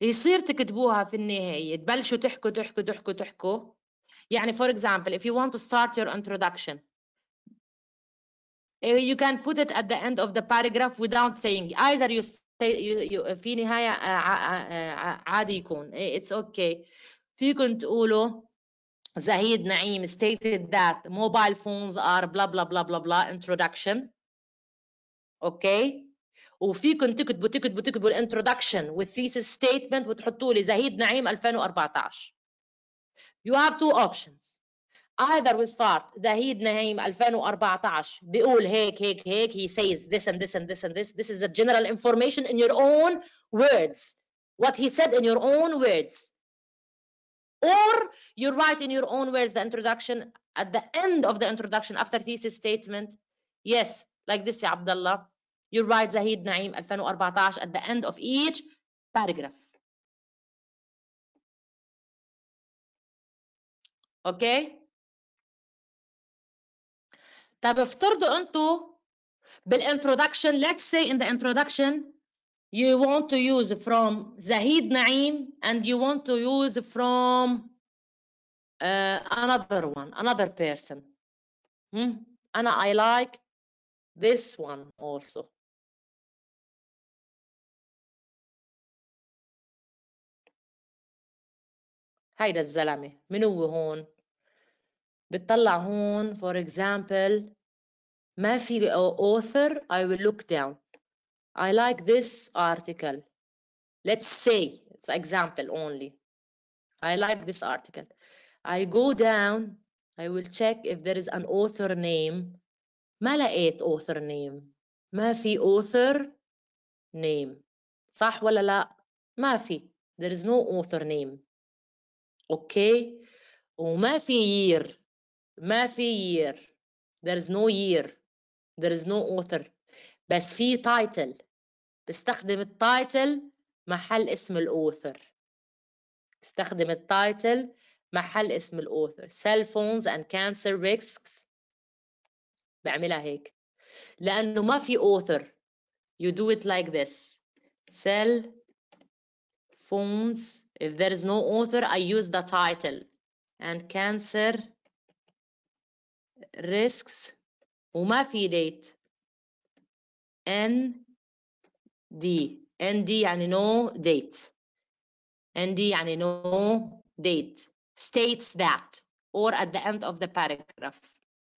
يصير تكتبوها في النهاية تبلشوا تحكوا تحكوا تحكوا تحكوا يعني for example if you want to start your introduction you can put it at the end of the paragraph without saying either you, stay, you, you في نهاية عادي يكون it's okay فيكم تقولوا زهيد نعيم stated that mobile phones are blah blah blah blah blah introduction okay وفيكم تكتبوا تكتبوا تكتبوا الانترودكشن والثيسيس ستيتمنت وتحطوا لي زهيد نعيم 2014 you have two options either we start زهيد نعيم 2014 بيقول هيك هيك هيك he says this and this and this and this this is the general information in your own words what he said in your own words or you write in your own words the introduction at the end of the introduction after thesis statement yes like this يا عبد الله you write Zahid Naeem 2014 at the end of each paragraph. اوكي طب افترضوا the introduction, let's say in the introduction you want to use from Zahid Naeem and you want to use from uh, another one another person. Hmm? And I like this one also. هيدا الزلمة من هو هون بتطلع هون for example ما في author I will look down I like this article let's say it's example only I like this article I go down I will check if there is an author name ما لقيت author name ما في author name صح ولا لا ما في there is no author name أوكي وما في year ما في year there is no year there is no author بس في title بستخدم التايتل محل اسم الاوثر استخدم التايتل محل اسم الاوثر cell phones and cancer risks بعملها هيك لأنه ما في author you do it like this cell phones if there is no author I use the title and cancer risks وما في date N D N D يعني no date N D يعني no date states that or at the end of the paragraph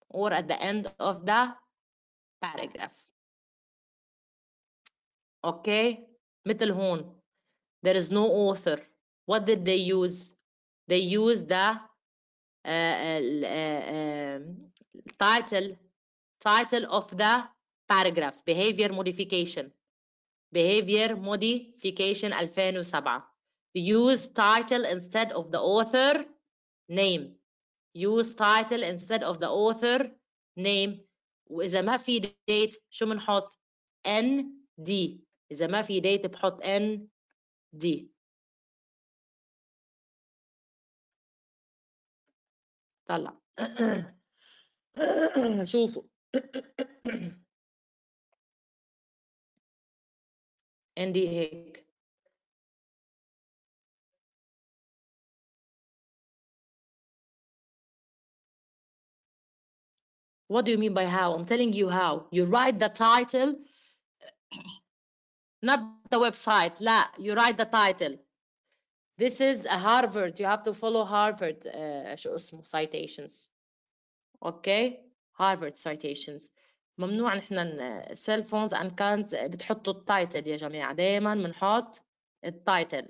or at the end of the paragraph okay مثل هون there is no author what did they use they used the uh, uh, uh, title title of the paragraph behavior modification behavior modification 2007 use title instead of the author name use title instead of the author name واذا ما في date شو بنحط n d اذا ما في date بحط n d طلع شوفوا n d هيك What do you mean by how? I'm telling you how. You write the title, not the website. لا, you write the title. This is a Harvard. You have to follow Harvard uh, شو اسمه citations. Okay? Harvard citations. ممنوع نحن cell phones and can't بتحطوا التايتل يا جماعة دايما بنحط التايتل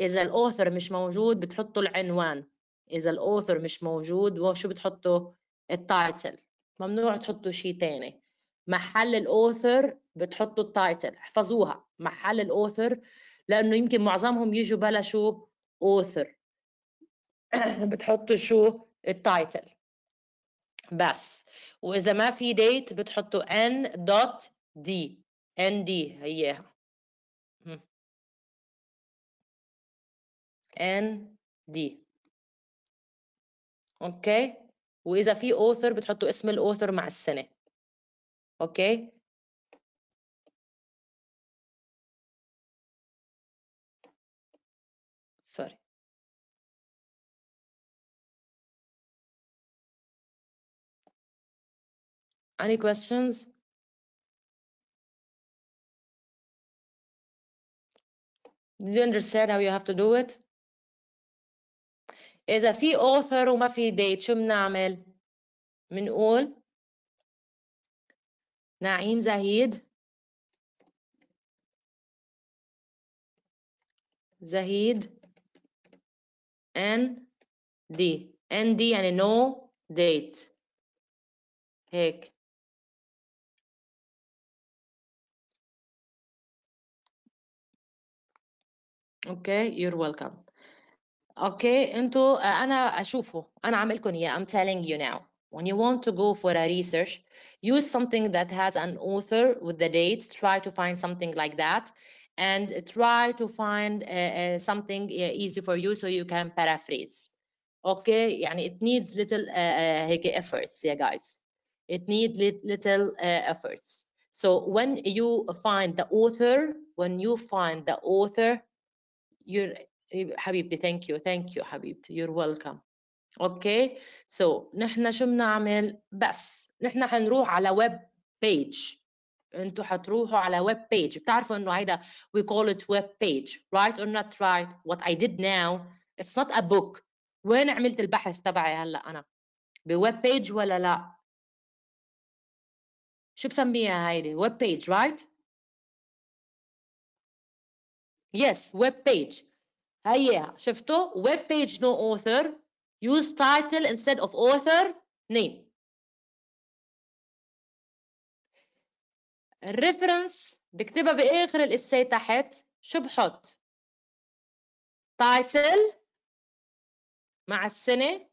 إذا الأوثر مش موجود بتحطوا العنوان إذا الأوثر مش موجود وشو بتحطوا التايتل ممنوع تحطوا شيء تاني محل الاوثر بتحطوا التايتل احفظوها محل الاوثر لأنه يمكن معظمهم يجوا بلا شو اوثر بتحطوا شو التايتل بس. وإذا ما في ديت بتحطوا ان دوت دي ان دي هيها. ان دي أوكي؟ وإذا في author بتحطوا اسم الاوثر مع السنة. أوكي؟ any questions Did you understand how you have to do it? إذا في author وما في date شو بنعمل؟ بنقول نعيم زهيد زهيد ان دي ان دي يعني no date هيك اوكي you're welcome اوكي انتوا انا اشوفوا انا عاملكم اياه I'm telling you now when you want to go for a research use something that has an author with the dates try to find something like that and try to find uh, uh, something uh, easy for you so you can paraphrase okay يعني it needs little uh, هيك efforts yeah guys it needs little uh, efforts so when you find the author when you find the author you're حبيبتي thank you thank you حبيبتي you're welcome. أوكي سو so, نحن شو بنعمل؟ بس نحن حنروح على ويب بيج أنتوا حتروحوا على ويب بيج بتعرفوا إنه هيدا we call it web page. Right or not right? What I did now? It's not a book. وين عملت البحث تبعي هلأ أنا؟ بويب بيج ولا لا؟ شو بسميها هيدي؟ ويب بيج رايت يس ويب بيج هيها شفتوا web page no author use title instead of author name الريفرنس بكتبها باخر الاساي تحت شو بحط title مع السنه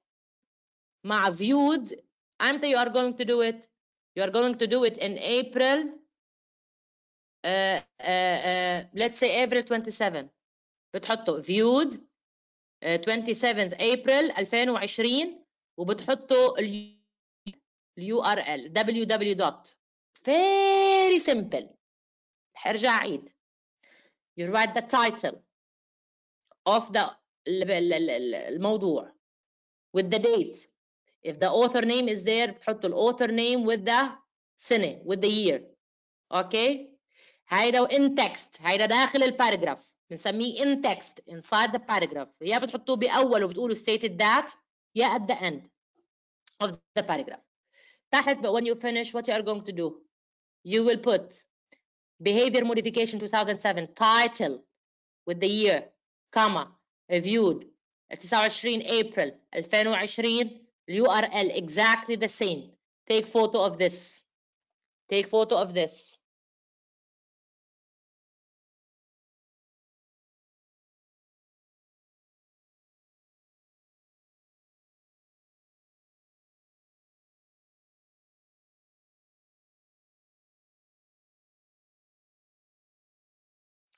مع viewed امتى you are going to do it you are going to do it in April uh, uh, uh, let's say April 27 بتحطوا viewed uh, 27th April 2020 وبتحطوا اليو ار ال www dot very simple حرجع عيد you write the title of the الموضوع with the date if the author name is there بتحطوا ال author name with the سنة with the year okay هيدا in text هيدا داخل الباراجراف بنسميه in text inside the paragraph يا بتحطوه بأول وبتقولوا stated that يا at the end of the paragraph تحت but when you finish what you are going to do you will put behavior modification 2007 title with the year comma reviewed 29 April 2020 URL exactly the same take photo of this take photo of this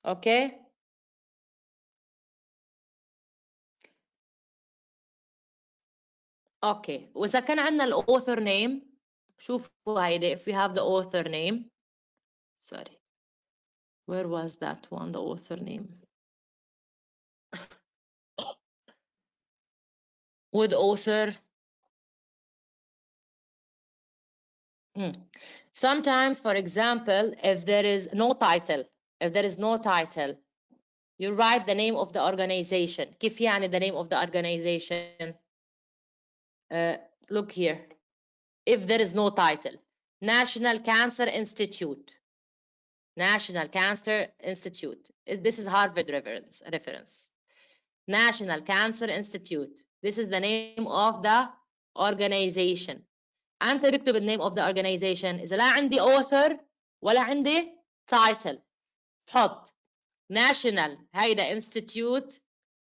okay اوكي واذا كان عندنا الاوثر نيم شوفوا هيدي if we have the author name sorry where was that one the author name with author hmm. sometimes for example if there is no title if there is no title you write the name of the organization كيف يعني the name of the organization uh, look here if there is no title National Cancer Institute National Cancer Institute this is Harvard reference reference National Cancer Institute this is the name of the organization أنت بكتب the name of the organization إذا لا عندي author ولا عندي title حط National هيدا Institute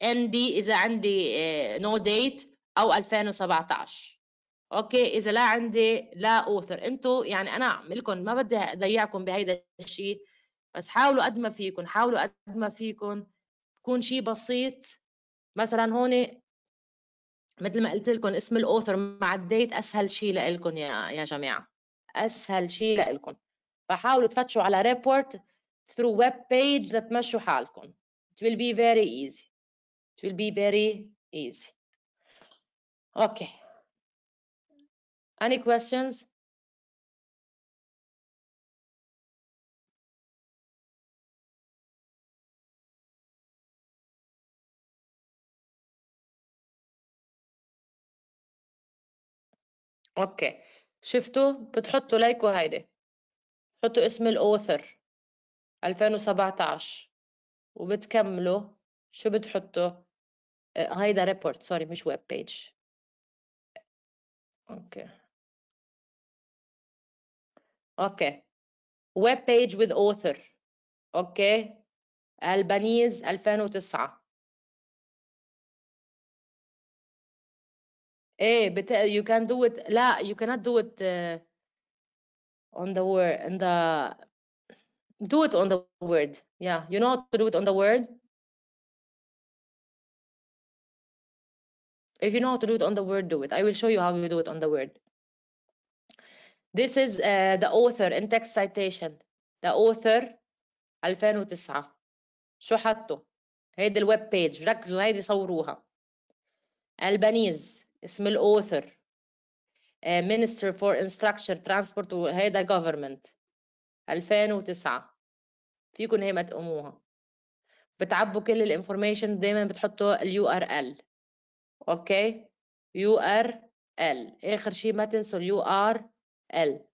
ND إذا عندي uh, no date أو 2017 أوكي إذا لا عندي لا أوثر. أنتم يعني أنا اعمل لكم ما بدي أضيعكم بهيدا الشيء بس حاولوا قد ما فيكم حاولوا قد ما فيكم تكون شيء بسيط. مثلا هون مثل ما قلت لكم اسم الأوثر مع الديت أسهل شيء لكم يا يا جماعة. أسهل شيء لكم فحاولوا تفتشوا على ريبورت through web page لتمشوا حالكم it will be very easy it will be very easy Okay. Any questions? أوكي شفتوا بتحطوا ليكوا هيدي بتحطوا اسم الاوثر 2017 وبتكملوا شو بتحطوا آه، هيدا ريبورت سوري مش ويب بيج أوكي. أوكي. ويب بيج وذ اوثر أوكي. ألبانيز 2009 إيه بت يو كان دو ات لا يو كانت دو ات اون ذا وور ان ذا do it on the word yeah you know how to do it on the word If you know how to do it on the word, do it. I will show you how you do it on the word. This is uh, the author in text citation. The author 2009 شو حطوا؟ هيدي الويب بيج ركزوا هيدي صوروها. Albanese اسم الauthor uh, Minister for Infrastructure Transport وهيدا government 2009 فيكم هي ما تقوموها بتعبوا كل الانفورميشن دايما بتحطوا اليو آر إل. أوكي؟ يو آر إل. آخر شيء ما تنسوا اليو آر إل.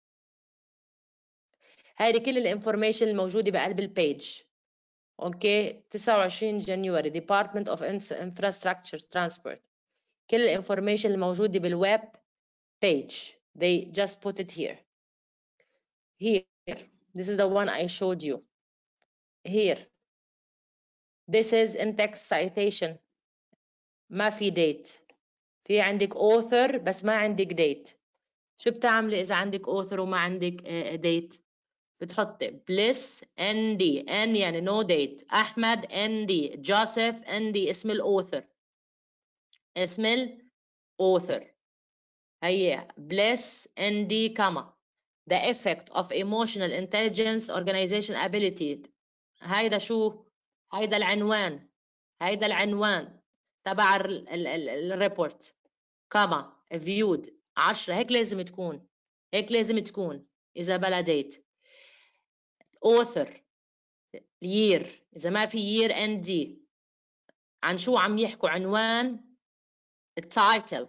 هيدي كل الانفورميشن الموجودة بقلب البيج أوكي؟ 29 جانيوري Department of Infrastructure Transport. كل الانفورميشن الموجودة بالويب page. They just put it here. Here. This is the one I showed you. Here this is in text citation ما في date في عندك author بس ما عندك date شو بتعملي إذا عندك author وما عندك date بتحطي bliss nd n يعني no date أحمد nd جوزيف nd اسم الauthor اسم الauthor هي bliss nd كما the effect of emotional intelligence organization ability هيدا شو؟ هيدا العنوان هيدا العنوان تبع الريبورت كما viewed 10 هيك لازم تكون هيك لازم تكون إذا بلا ديت author year إذا ما في year and d. عن شو عم يحكوا؟ عنوان التايتل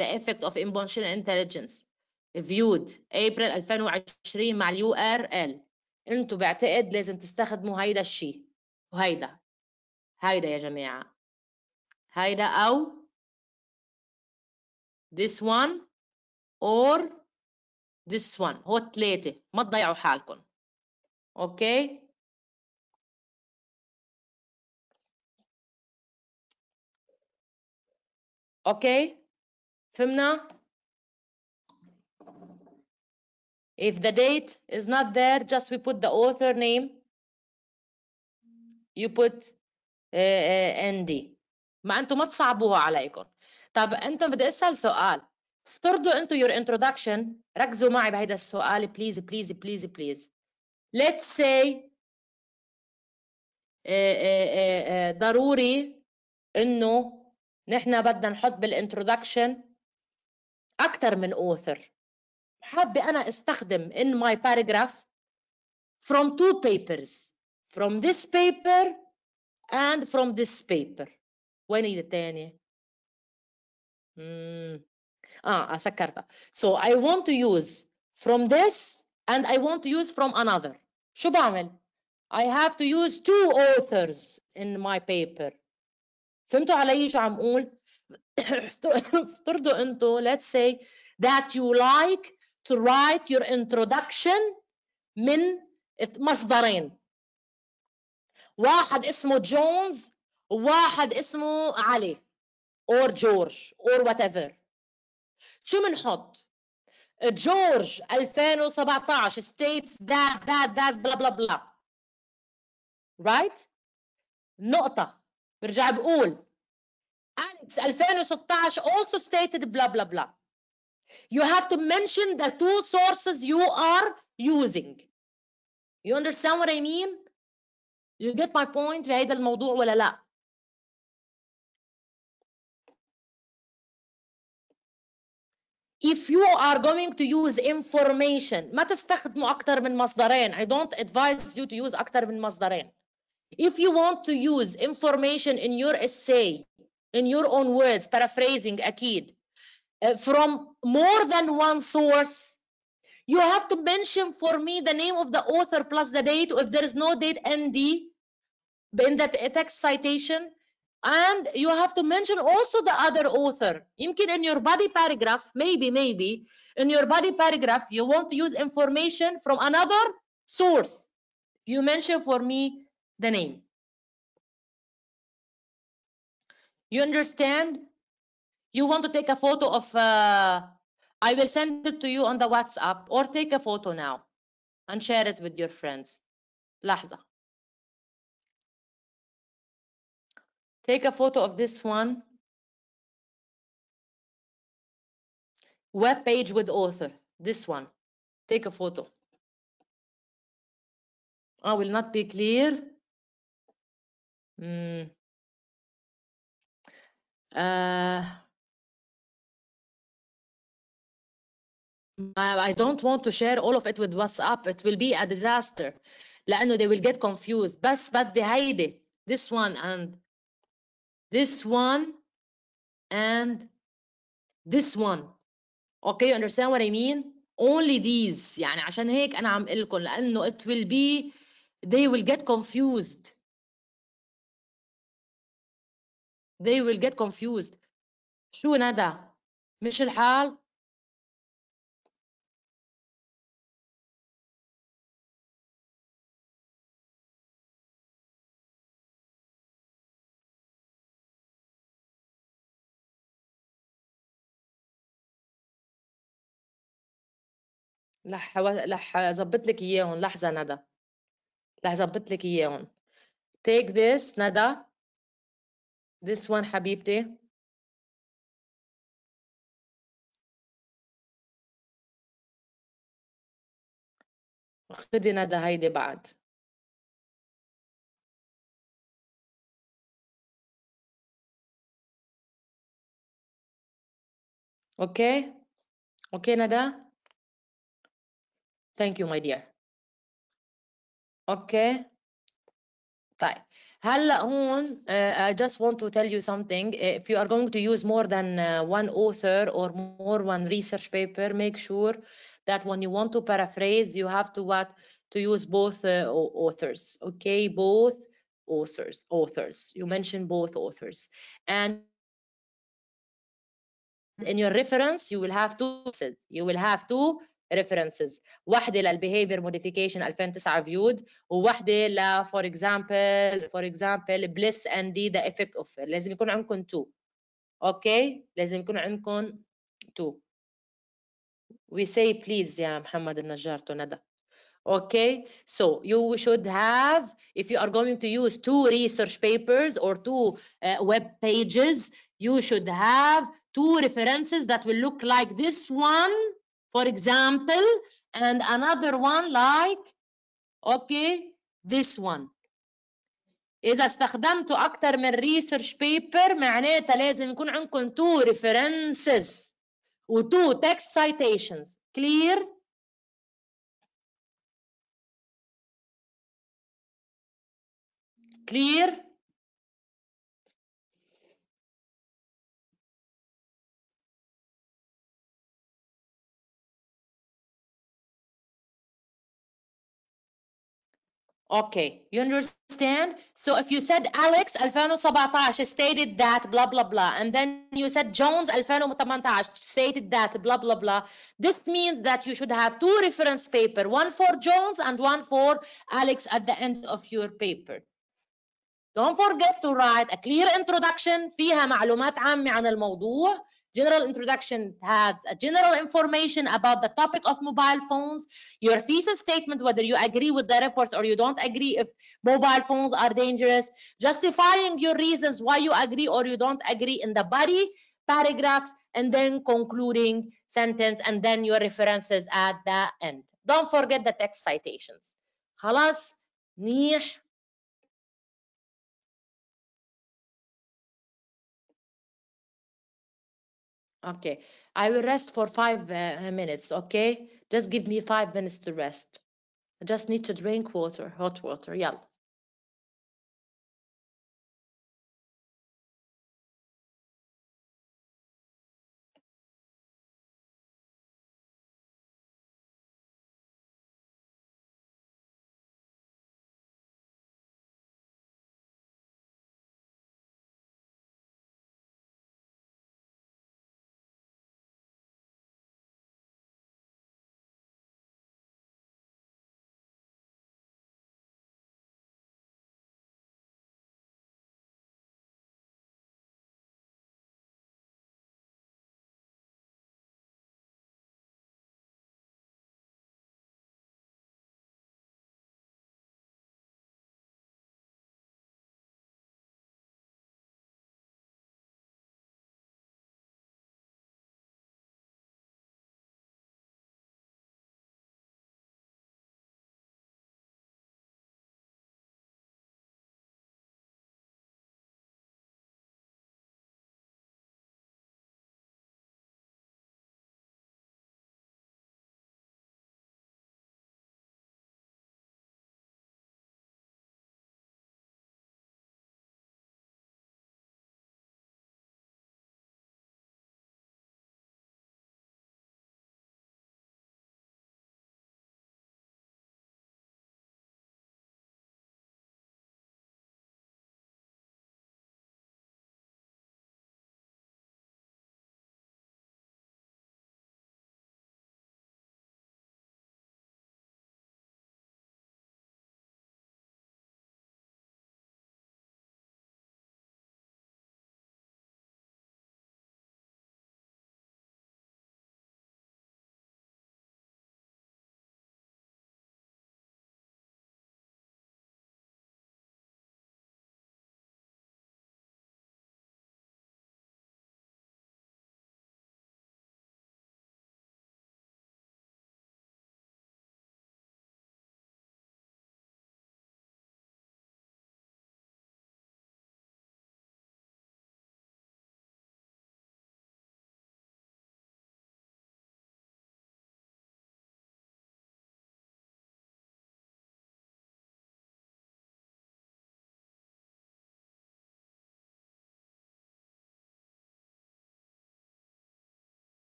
the effect of emotional intelligence viewed April 2020 مع اليو آر إل. أنتوا بعتقد لازم تستخدموا هيدا الشيء وهيدا. هيدا يا جماعة. هيدا أو this one or this one. هو الثلاثة ما تضيعوا حالكم. أوكي؟ أوكي؟ فهمنا؟ If the date is not there just we put the author name. You put uh, uh, nd ما أنتم ما تصعبوها عليكم. طب أنتم بدي أسأل سؤال. افترضوا أنتم your introduction ركزوا معي بهيدا السؤال بليز بليز بليز بليز let's say ضروري إنه نحن بدنا نحط بالانترودكشن أكثر من author. حابه انا استخدم in my paragraph from two papers from this paper and from this paper وين هي الثانيه اه سكرتها so I want to use from this and I want to use from another شو بعمل I have to use two authors in my paper فهمتوا علي شو عم اقول افترضوا انتوا let's say that you like to write your introduction من مصدرين واحد اسمه جونز وواحد اسمه علي or جورج or whatever شو بنحط جورج 2017 states that that that blah blah blah right نقطة برجع بقول Alex 2016 also stated blah blah blah you have to mention the two sources you are using you understand what I mean you get my point بهيدا الموضوع ولا لا if you are going to use information ما تستخدموا أكثر من مصدرين I don't advise you to use أكثر من مصدرين if you want to use information in your essay in your own words paraphrasing أكيد uh, from more than one source you have to mention for me the name of the author plus the date if there is no date nd in that text citation and you have to mention also the other author يمكن in your body paragraph maybe maybe in your body paragraph you want to use information from another source you mention for me the name you understand you want to take a photo of uh, I will send it to you on the WhatsApp or take a photo now and share it with your friends لحظة Take a photo of this one. Web page with author. This one. Take a photo. I will not be clear. Mm. Uh, I don't want to share all of it with WhatsApp. It will be a disaster. لأنه they will get confused. بس بدي هيدي. This one and this one and this one Okay, you understand what I mean? Only these يعني عشان هيك أنا عم أقول لكم لأنه it will be they will get confused. They will get confused. شو ندى؟ مش الحال؟ رح رح ظبط لك إياهم لحظة ندى. رح ظبط لك إياهم. Take this ندى. This one حبيبتي. خدي ندى هيدي بعد. أوكي؟ أوكي ندى؟ thank you my dear اوكي طيب هلا هون uh, I just want to tell you something if you are going to use more than uh, one author or more one research paper make sure that when you want to paraphrase you have to what to use both uh, authors okay both authors authors you mention both authors and in your reference you will have two you will have two references واحدة للbehavior modification 2009 viewed وواحدة ل for example for example bliss and D the effect of لازم يكون عندكم two اوكي لازم يكون عندكم two we say please يا محمد النجار تو ندى Okay, so you should have, if you are going to use two research papers or two uh, web pages, you should have two references that will look like this one, for example, and another one like, okay, this one. إذا استخدمتوا أكثر من research paper معناتها لازم يكون عندكم two references و two text citations. Clear? Clear? Okay, you understand? So if you said Alex 2017 stated that blah blah blah and then you said Jones 2018 stated that blah blah blah this means that you should have two reference paper one for Jones and one for Alex at the end of your paper. Don't forget to write a clear introduction فيها معلومات عامة عن الموضوع. General introduction has a general information about the topic of mobile phones. Your thesis statement, whether you agree with the reports or you don't agree if mobile phones are dangerous. Justifying your reasons why you agree or you don't agree in the body paragraphs and then concluding sentence and then your references at the end. Don't forget the text citations. خلاص منيح Okay, I will rest for five uh, minutes, okay? Just give me five minutes to rest. I just need to drink water, hot water, Yeah.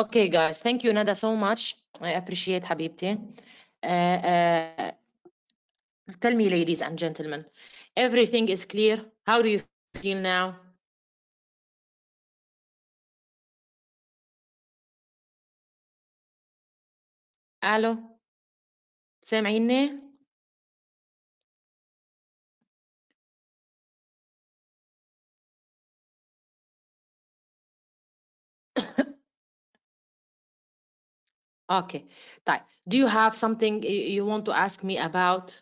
Okay, guys, thank you, Nada, so much. I appreciate حبيبتي. Uh, uh, tell me, ladies and gentlemen, everything is clear. How do you feel now? ألو سامعيني؟ Okay. طيب. Do you have something you want to ask me about?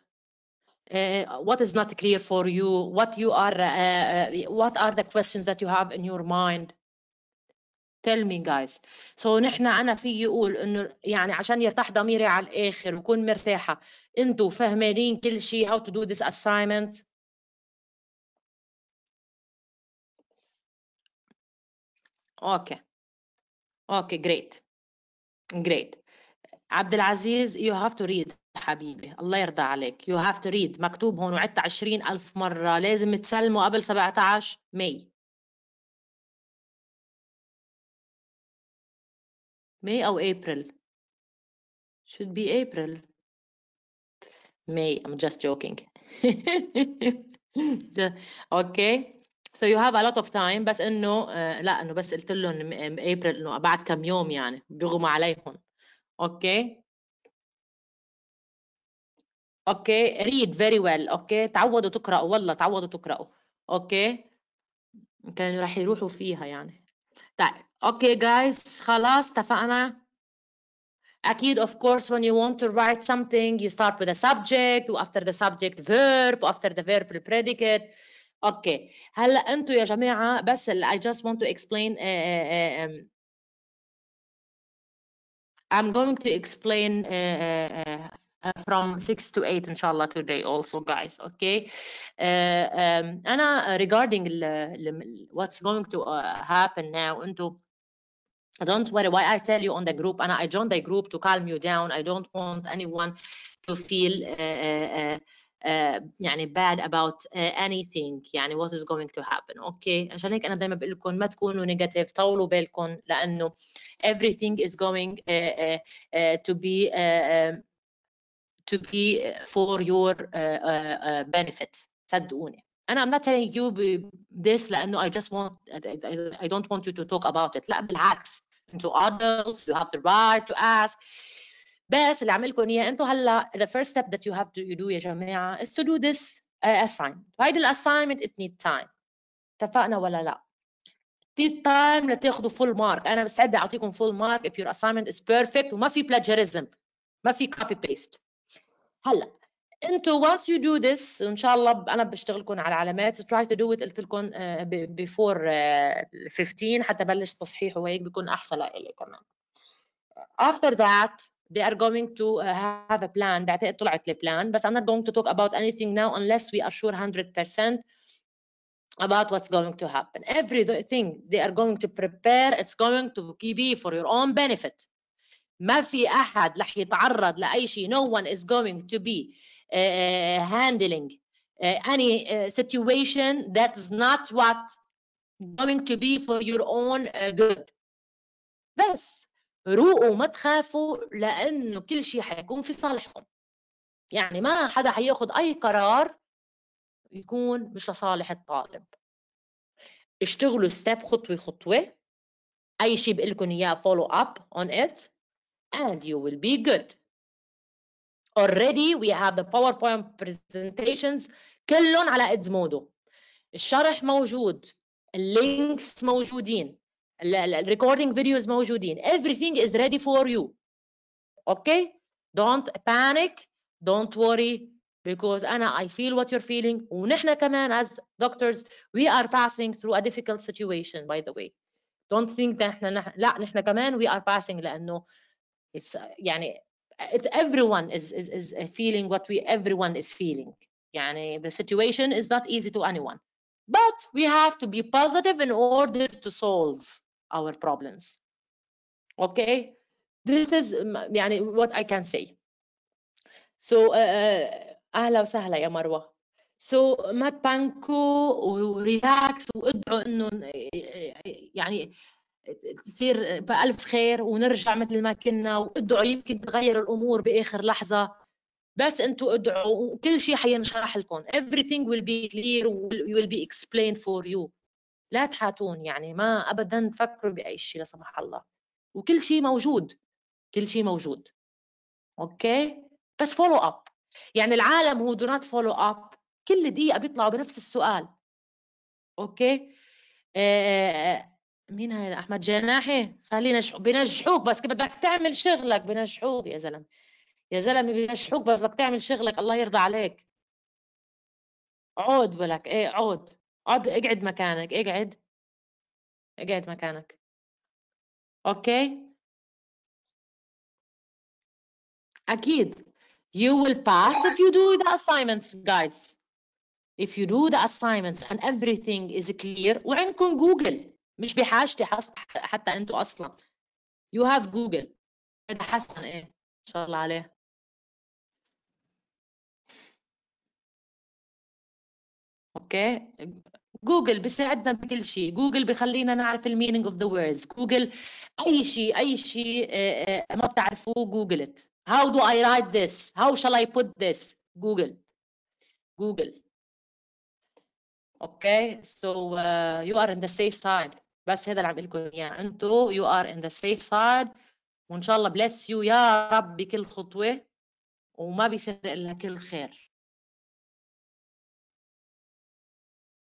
Uh, what is not clear for you? What you are? Uh, uh, what are the questions that you have in your mind? Tell me guys. So نحن أنا في يقول إنه يعني عشان يرتاح ضميري على الآخر وكون مرتاحة. أنتوا فهمانين كل شيء how to do this assignment. Okay. Okay. Great. Great. عبد العزيز you have to read حبيبي. الله يرضى عليك. You have to read. مكتوب هون وعدت عشرين ألف مرة. لازم تسلموا قبل 17 ماي. ماي أو April. Should be April. May I'm just joking. Okay. So you have a lot of time بس إنه آه، لا إنه بس قلت لهم ابريل إنه بعد كم يوم يعني بيغمى عليهم. أوكي؟ أوكي؟ ريد فيري ويل أوكي؟ تعودوا تقرأوا. والله تعودوا تقرأوا. أوكي؟ كانوا راح يروحوا فيها يعني. طيب أوكي جايز خلاص اتفقنا؟ أكيد of course when you want to write something you start with a subject after the subject verb after the verb the predicate اوكي هلا انتوا يا جماعه بس ال- I just want to explain uh, uh, um, I'm going to explain uh, uh, uh, from 6 to 8 inshallah today also guys okay uh, um, أنا regarding ال- ال- what's going to uh, happen now انتوا don't worry why I tell you on the group and I joined the group to calm you down I don't want anyone to feel uh, uh, uh, يعني bad about uh, anything يعني what is going to happen okay عشان هيك أنا دايما بقول لكم ما تكونوا negative طولوا بالكم لأنه everything is going uh, uh, uh, to be uh, um, to be for your uh, uh, uh, benefit صدقوني أنا I'm not telling you ب- this لأنه I just want I, I, I don't want you to talk about it لا بالعكس انتوا adults you have the right to ask بس اللي عامل لكم اياه أنتوا هلا the first step that you have to do يا جماعة is to do this uh, assignment هيدي الاساينمنت it need time اتفقنا ولا لا need time لتاخذوا full mark أنا مستعده اعطيكم full mark if your assignment is perfect وما في plagiarism ما في copy paste هلا أنتوا once you do this ان شاء الله أنا بشتغلكم على علامات try to do it قلت لكم uh, before uh, 15 حتى بلش تصحيح وهيك بيكون احسن لإلي كمان after that they are going to uh, have a plan بعتقد طلعت البلان بس I'm not going to talk about anything now unless we are sure 100% about what's going to happen everything they are going to prepare it's going to be for your own benefit ما في أحد رح يتعرض لأي شيء no one is going to be uh, handling uh, any uh, situation that is not what going to be for your own uh, good بس روقوا ما تخافوا لأنه كل شيء حيكون في صالحكم. يعني ما حدا حياخد أي قرار يكون مش لصالح الطالب. اشتغلوا ستيب خطوة خطوة. أي شيء بقول لكم إياه follow up on it and you will be good. Already we have the PowerPoint presentations كلهم على إدمودو الشرح موجود. اللينكس موجودين. الريكوردينج فيديوز موجودين everything is ready for you okay don't panic don't worry because أنا I feel what you're feeling ونحن كمان as doctors we are passing through a difficult situation by the way don't think that نحن نح- لا نحن كمان we are passing لأنه it's يعني it, everyone is, is is feeling what we everyone is feeling يعني the situation is not easy to anyone but we have to be positive in order to solve Our problems. Okay? This is يعني what I can say. So uh, uh, أهلا وسهلا يا مروة. So ما تبانكوا وريلاكس وادعوا إنه يعني تصير بألف خير ونرجع مثل ما كنا وادعوا يمكن تغير الأمور بآخر لحظة. بس أنتوا ادعوا وكل شيء حينشرح لكم. Everything will be clear will be explained for you. لا تحاتون يعني ما ابدا تفكروا بأي شيء لا سمح الله. وكل شيء موجود كل شيء موجود. أوكي؟ بس فولو اب يعني العالم هو دو نوت فولو اب كل دقيقة بيطلعوا بنفس السؤال. أوكي؟ آه مين هاي أحمد جناحي؟ خلينا بنجحوك بس بدك تعمل شغلك. بنجحوك يا زلمة. يا زلمة بنجحوك بس بدك تعمل شغلك. الله يرضى عليك. عود بلك. إيه عود. اقعد اقعد مكانك اقعد. اقعد مكانك. أوكي؟ أكيد. You will pass if you do the assignments guys. If you do the assignments and everything is clear وعندكم جوجل مش بحاجتي حتى أنتوا أصلا. You have جوجل هذا حسن إيه؟ إن شاء الله عليه. أوكي؟ جوجل بيساعدنا بكل شيء. جوجل بخلينا نعرف المينينج اوف ذا ووردز جوجل أي شيء أي شيء آه، آه، ما بتعرفوه جوجلت هاو دو اي رايت ذس هاو شال اي بوت ذس جوجل جوجل أوكي سو يو ار ان ذا سيف سايد بس هذا اللي عم لكم إياه. أنتم يو ار ان ذا سيف سايد وإن شاء الله بليس يو يا رب بكل خطوة. وما بيسرق الا كل خير